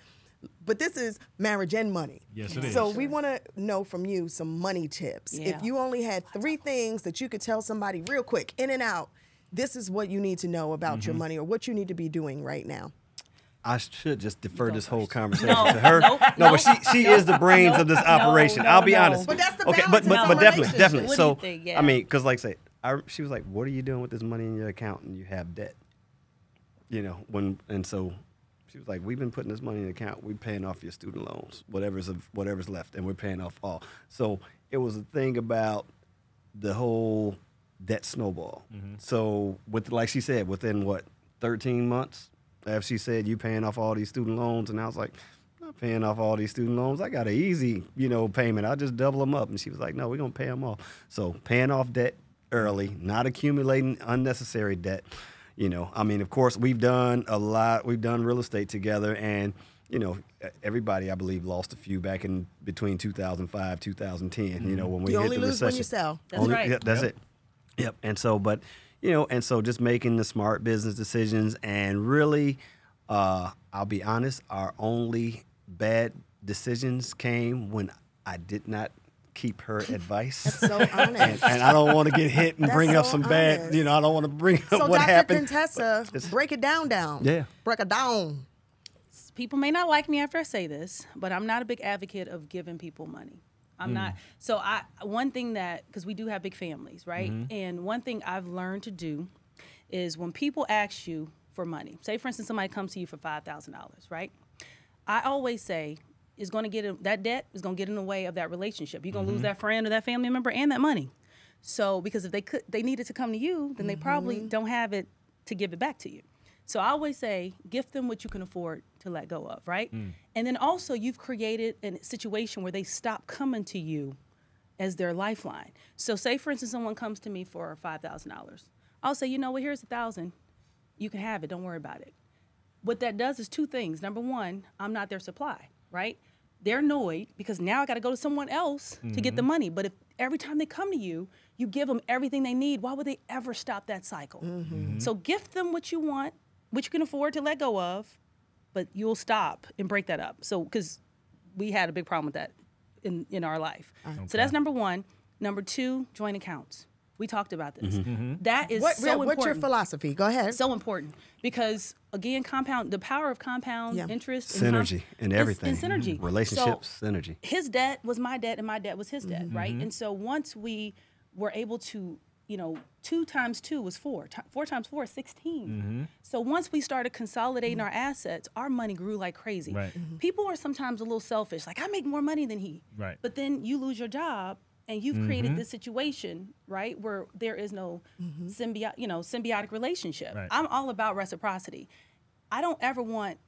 Speaker 2: But this is marriage and money.
Speaker 1: Yes, it
Speaker 2: So
Speaker 1: is.
Speaker 2: we want to know from you some money tips.
Speaker 4: Yeah.
Speaker 2: If you only had three things that you could tell somebody real quick, in and out, this is what you need to know about
Speaker 1: Mm-hmm.
Speaker 2: your money or what you need to be doing right now.
Speaker 3: I should just defer this whole conversation
Speaker 4: No,
Speaker 3: to her.
Speaker 4: nope,
Speaker 3: no,
Speaker 4: nope,
Speaker 3: but she she is the brains of this operation.
Speaker 4: no,
Speaker 3: I'll be
Speaker 4: no.
Speaker 3: honest.
Speaker 2: But that's the
Speaker 3: okay, but but, but definitely, definitely.
Speaker 4: What
Speaker 3: so
Speaker 4: think? Yeah.
Speaker 3: I mean, because like I say, I, she was like, "What are you doing with this money in your account?" And you have debt. You know when and so she was like, "We've been putting this money in the account. We're paying off your student loans, whatever's of, whatever's left, and we're paying off all." So it was a thing about the whole debt snowball. Mm-hmm. So with like she said, within what 13 months, after she said you paying off all these student loans, and I was like, I'm not paying off all these student loans. I got an easy, you know, payment. I just double them up. And she was like, No, we're gonna pay them off. So paying off debt early, not accumulating unnecessary debt. You know, I mean, of course, we've done a lot. We've done real estate together, and you know, everybody I believe lost a few back in between 2005, 2010. You know, when we
Speaker 2: You
Speaker 3: hit
Speaker 2: only
Speaker 3: the
Speaker 2: lose when you sell.
Speaker 4: That's
Speaker 3: Only-
Speaker 4: right.
Speaker 3: Yep, that's
Speaker 1: Yep.
Speaker 3: it. Yep. And so, but you know, and so just making the smart business decisions and really, uh, I'll be honest, our only bad decisions came when I did not keep her advice.
Speaker 2: So honest.
Speaker 3: and, and I don't want to get hit and
Speaker 2: That's
Speaker 3: bring up
Speaker 2: so
Speaker 3: some bad, you know, I don't want to bring up
Speaker 2: so
Speaker 3: what
Speaker 2: Dr.
Speaker 3: happened.
Speaker 2: Contessa,
Speaker 3: It's-
Speaker 2: break it down down.
Speaker 3: Yeah.
Speaker 2: Break it down.
Speaker 4: people may not like me after I say this, but I'm not a big advocate of giving people money. I'm hmm. not. So I one thing that because we do have big families, right? Mm-hmm. And one thing I've learned to do is when people ask you for money, say for instance somebody comes to you for five thousand dollars, right? I always say is going to get in, that debt is going to get in the way of that relationship. You're going to lose mm-hmm. that friend or that family member and that money. So because if they could they needed to come to you, then they probably mm-hmm. don't have it to give it back to you. So I always say, gift them what you can afford to let go of, right? Mm. And then also you've created a situation where they stop coming to you as their lifeline. So say for instance someone comes to me for five thousand dollars. I'll say, you know what, here's a thousand. You can have it, don't worry about it. What that does is two things. Number one, I'm not their supply, right? They're annoyed because now I got to go to someone else to get the mm-hmm. money. But if every time they come to you, you give them everything they need, why would they ever stop that cycle? Mm-hmm. So gift them what you want, what you can afford to let go of, but you'll stop and break that up. So because we had a big problem with that in in our life. So that's number one. Number two, joint accounts. We talked about this. Mm-hmm. Mm-hmm. That is
Speaker 2: What,
Speaker 4: so
Speaker 2: real-
Speaker 4: important
Speaker 2: what's your philosophy? Go ahead.
Speaker 4: so important because again compound the power of compound
Speaker 2: Yeah.
Speaker 4: interest and com-
Speaker 3: Synergy and
Speaker 4: is-
Speaker 3: everything.
Speaker 4: and synergy mm-hmm.
Speaker 3: Relationships,
Speaker 4: So
Speaker 3: synergy.
Speaker 4: his debt was my debt and my debt was his debt right and so once we were able to you know, two times two was four. Ti- Four times four is 16.
Speaker 1: Mm-hmm.
Speaker 4: So once we started consolidating our assets, our money grew like crazy.
Speaker 1: Right.
Speaker 4: People are sometimes a little selfish, like I make more money than he.
Speaker 1: Right.
Speaker 4: But then you lose your job and you've
Speaker 1: Mm-hmm.
Speaker 4: created this situation, right, where there is no symbiotic, you know, symbiotic relationship.
Speaker 1: Right.
Speaker 4: I'm all about reciprocity. I don't ever want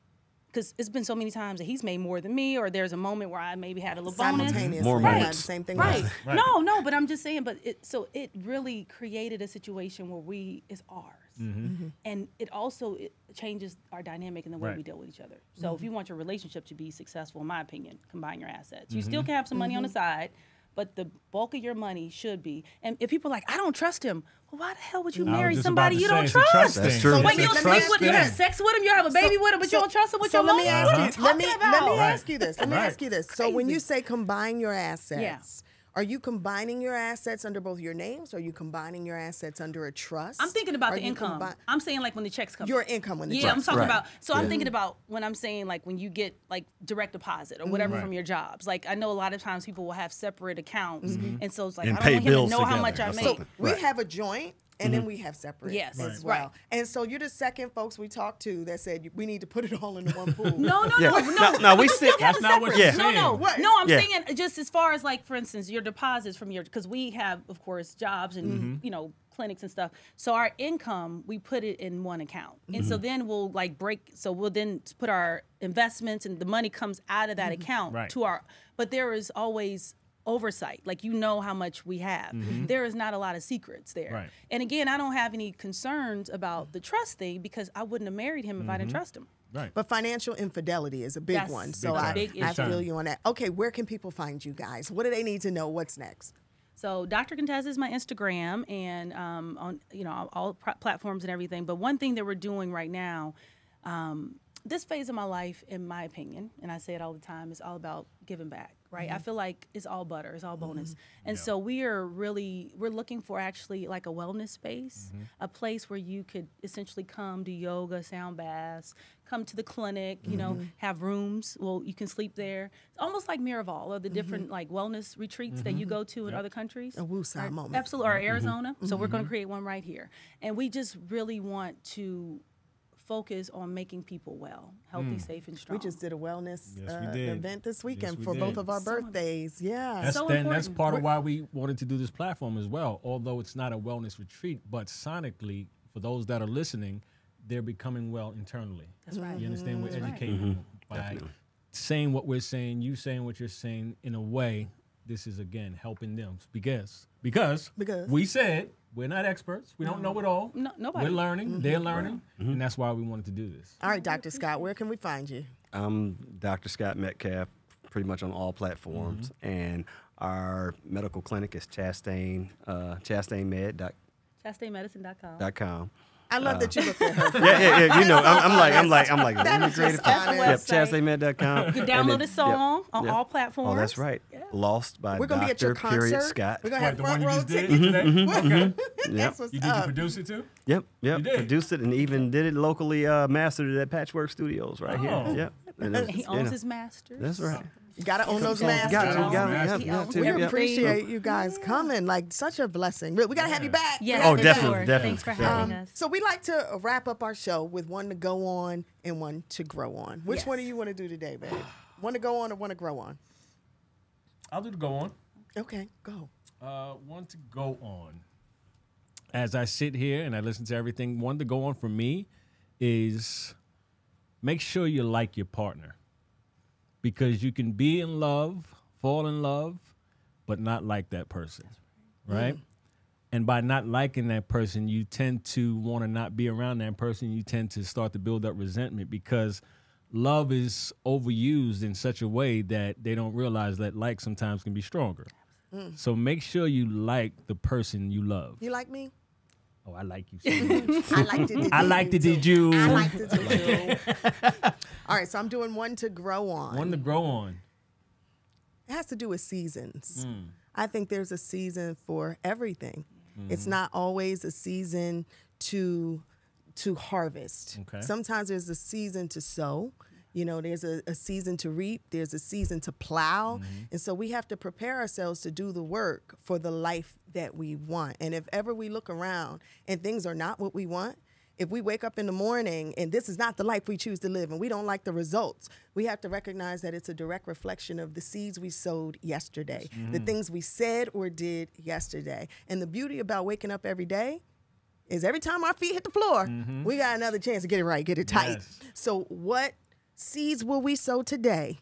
Speaker 4: because it's been so many times that he's made more than me, or there's a moment where I maybe had a little bonus.
Speaker 2: Simultaneously,
Speaker 3: More
Speaker 2: yeah,
Speaker 3: moments.
Speaker 2: the same thing.
Speaker 4: Right.
Speaker 1: Right.
Speaker 4: No, no, but I'm just saying, but it so it really created a situation where we is ours.
Speaker 2: Mm-hmm.
Speaker 4: And it also it changes our dynamic in the way
Speaker 1: Right.
Speaker 4: we deal with each other. So
Speaker 2: Mm-hmm.
Speaker 4: if you want your relationship to be successful, in my opinion, combine your assets. You still
Speaker 1: Mm-hmm.
Speaker 4: can have some money
Speaker 2: Mm-hmm.
Speaker 4: on the side, but the bulk of your money should be. And if people are like, I don't trust him, well, why the hell would you
Speaker 1: I was
Speaker 4: marry somebody you
Speaker 1: say,
Speaker 4: don't
Speaker 1: trust
Speaker 4: trust?
Speaker 3: That's true.
Speaker 2: So
Speaker 4: Like
Speaker 2: wait,
Speaker 4: you'll sleep
Speaker 2: ask
Speaker 4: with,
Speaker 2: you
Speaker 4: you have sex with him, you have a baby with him, but you don't trust him with
Speaker 2: so
Speaker 4: your
Speaker 2: let
Speaker 4: money.
Speaker 2: me ask
Speaker 4: What are
Speaker 2: you.
Speaker 4: you
Speaker 2: Let me let me ask you this. Let me
Speaker 1: Right.
Speaker 2: ask you this. So when you say combine your assets, are you combining your assets under both your names? Or are you combining your assets under a trust?
Speaker 4: I'm thinking about
Speaker 2: Are
Speaker 4: the income.
Speaker 2: combi-
Speaker 4: I'm saying like when the checks come.
Speaker 2: your income when the checks.
Speaker 4: Yeah,
Speaker 2: check-
Speaker 4: I'm talking
Speaker 3: Right.
Speaker 4: about. So I'm thinking about when I'm saying like when you get like direct deposit or whatever mm-hmm.
Speaker 1: Right.
Speaker 4: from your jobs. Like I know a lot of times people will have separate accounts, mm-hmm. and so it's like
Speaker 3: And
Speaker 4: I don't want him to know how much I
Speaker 3: or
Speaker 4: make.
Speaker 3: something.
Speaker 2: We have a joint. And then we have separate
Speaker 4: Yes.
Speaker 2: as
Speaker 4: Right.
Speaker 2: well. And so you're the second folks we talked to that said we need to put it all in one pool.
Speaker 4: No, no,
Speaker 3: Yeah.
Speaker 4: no,
Speaker 3: No,
Speaker 4: no.
Speaker 3: no, we
Speaker 4: You
Speaker 3: still-
Speaker 1: That's
Speaker 4: to
Speaker 1: not what
Speaker 4: separate.
Speaker 1: you're
Speaker 4: No,
Speaker 1: saying.
Speaker 4: no,
Speaker 2: What?
Speaker 4: no. I'm
Speaker 3: Yeah.
Speaker 4: saying just as far as like, for instance, your deposits from your because we have, of course, jobs and
Speaker 1: Mm-hmm.
Speaker 4: you know clinics and stuff. So our income we put it in one account, and
Speaker 1: Mm-hmm.
Speaker 4: so then we'll like break. So we'll then put our investments and the money comes out of that account
Speaker 1: Mm-hmm. Right.
Speaker 4: to our. But there is always oversight like you know how much we have There is not a lot of secrets there
Speaker 1: Mm-hmm. Right.
Speaker 4: and again i don't have any concerns about the trust thing because i wouldn't have married him if i
Speaker 1: Mm-hmm.
Speaker 4: didn't trust him
Speaker 1: Right.
Speaker 2: But financial infidelity is a big
Speaker 4: That's
Speaker 2: one. So
Speaker 1: time.
Speaker 2: I,
Speaker 4: Big
Speaker 2: I feel you on that. Okay, where can people find you guys? What do they need to know? What's next?
Speaker 4: So Dr. Contessa is my Instagram and um, on you know all, all pr- platforms and everything. But one thing that we're doing right now, um, this phase of my life, in my opinion, and I say it all the time, is all about giving back. Right? I mm-hmm. feel like it's all butter, it's all bonus, mm-hmm. and so we are really we're looking for actually like a wellness space, mm-hmm. a place where you could essentially come do yoga, sound baths, come to the clinic, you know, have rooms. Well, you can sleep there. It's almost like Miraval or the different like wellness retreats that you go to in other countries.
Speaker 2: A woosah moment.
Speaker 4: Absolutely, or Arizona. So we're going to create one right here, and we just really want to focus on making people well, healthy, safe, and strong.
Speaker 2: We just did a wellness
Speaker 1: Yes, we
Speaker 2: uh,
Speaker 1: did.
Speaker 2: event this weekend
Speaker 1: we
Speaker 2: for both of our
Speaker 4: So-
Speaker 2: birthdays. Yeah.
Speaker 1: That's
Speaker 4: So
Speaker 1: then that's
Speaker 4: important.
Speaker 1: part of why we wanted to do this platform as well. Although it's not a wellness retreat, but sonically, for those that are listening, they're becoming well internally.
Speaker 4: That's right.
Speaker 1: You understand? We're
Speaker 4: That's right.
Speaker 1: educating them by saying what we're saying, you saying what you're saying in a way. This is again helping them because because
Speaker 2: Because.
Speaker 1: we said we're not experts. We don't know it all.
Speaker 4: No- nobody.
Speaker 1: We're learning. Mm-hmm. They're learning, mm-hmm. and mm-hmm. that's why we wanted to do this.
Speaker 2: All right, Dr. Scott, where can we find you?
Speaker 3: I'm Dr. Scott Metcalfe, pretty much on all platforms, and our medical clinic is Chastain, uh, ChastainMed.com.
Speaker 4: ChastainMedicine.com.
Speaker 2: I love that you looked at her.
Speaker 3: Uh, yeah, yeah, yeah. You know, I'm, I'm like, I'm like, I'm like,
Speaker 2: That
Speaker 3: really
Speaker 2: is just
Speaker 3: creative.
Speaker 2: honest.
Speaker 3: Yep,
Speaker 4: website. You can download
Speaker 3: then-
Speaker 4: the song
Speaker 3: yep,
Speaker 4: on
Speaker 3: yep.
Speaker 4: all platforms.
Speaker 3: Oh, that's right.
Speaker 4: Yeah.
Speaker 3: Lost by
Speaker 2: We're gonna be at your
Speaker 3: Dr. Period. Scott.
Speaker 2: We're gonna have
Speaker 1: the
Speaker 2: front
Speaker 1: one you
Speaker 2: row
Speaker 1: just did
Speaker 2: tickets.
Speaker 1: Mm-hmm, mm-hmm, today? Mm-hmm.
Speaker 2: That's
Speaker 3: Yep.
Speaker 2: what's
Speaker 1: You did you produce it too?
Speaker 3: Yep, yep. Produced it and even did it locally. Uh, mastered it at Patchwork Studios right
Speaker 1: Oh.
Speaker 3: here. Yep. And it was,
Speaker 4: He
Speaker 3: you
Speaker 4: owns
Speaker 3: know,
Speaker 4: his masters.
Speaker 3: That's right.
Speaker 2: You gotta own those
Speaker 3: You
Speaker 2: masters.
Speaker 3: got to,
Speaker 1: Owns
Speaker 3: you got to,
Speaker 1: masters.
Speaker 3: yep,
Speaker 4: He
Speaker 3: yep,
Speaker 4: owns
Speaker 3: too,
Speaker 2: We appreciate you guys coming. Like such a blessing. We gotta have you back.
Speaker 4: Yeah.
Speaker 3: Oh,
Speaker 4: for
Speaker 3: definitely,
Speaker 4: sure.
Speaker 3: definitely,
Speaker 4: Thanks for
Speaker 3: definitely.
Speaker 4: having us.
Speaker 2: So we like to wrap up our show with one to go on and one to grow on. Which
Speaker 4: Yes.
Speaker 2: one do you want to do today, babe? One to go on or one to grow on?
Speaker 1: I'll do the go on.
Speaker 2: Okay, go.
Speaker 1: Uh, one to go on. As I sit here and I listen to everything, one to go on for me is make sure you like your partner. Because you can be in love, fall in love, but not like that person. Right? And by not liking that person, you tend to want to not be around that person. You tend to start to build up resentment because love is overused in such a way that they don't realize that like sometimes can be stronger. So make sure you like the person you love.
Speaker 2: You like me?
Speaker 1: Oh, I like you so much.
Speaker 2: I liked it.
Speaker 1: I liked it, did you?
Speaker 2: I liked it. Did you? All right, so I'm doing one to grow on.
Speaker 1: One to grow on.
Speaker 2: It has to do with seasons.
Speaker 1: Mm.
Speaker 2: I think there's a season for everything.
Speaker 1: Mm-hmm.
Speaker 2: It's not always a season to to harvest.
Speaker 1: Okay.
Speaker 2: Sometimes there's a season to sow. You know, there's a, a season to reap, there's a season to plow. Mm-hmm. And so we have to prepare ourselves to do the work for the life that we want. And if ever we look around and things are not what we want, if we wake up in the morning and this is not the life we choose to live and we don't like the results, we have to recognize that it's a direct reflection of the seeds we sowed yesterday, the mm-hmm. things we said or did yesterday. And the beauty about waking up every day is every time our feet hit the floor, mm-hmm. we got another chance to get it right, get it tight.
Speaker 1: Yes.
Speaker 2: So, what seeds will we sow today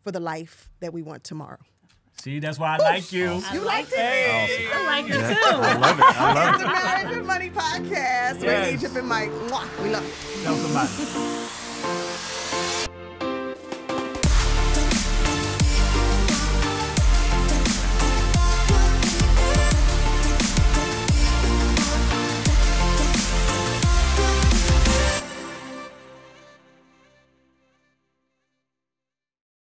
Speaker 2: for the life that we want tomorrow?
Speaker 1: See, that's why I like you.
Speaker 2: You like it?
Speaker 4: I like it
Speaker 3: I
Speaker 4: too.
Speaker 3: love it. I love
Speaker 2: It's the Marriage and Money Podcast.
Speaker 1: Yes.
Speaker 2: With Egypt and Mike. Mwah. We love it.
Speaker 1: Tell somebody.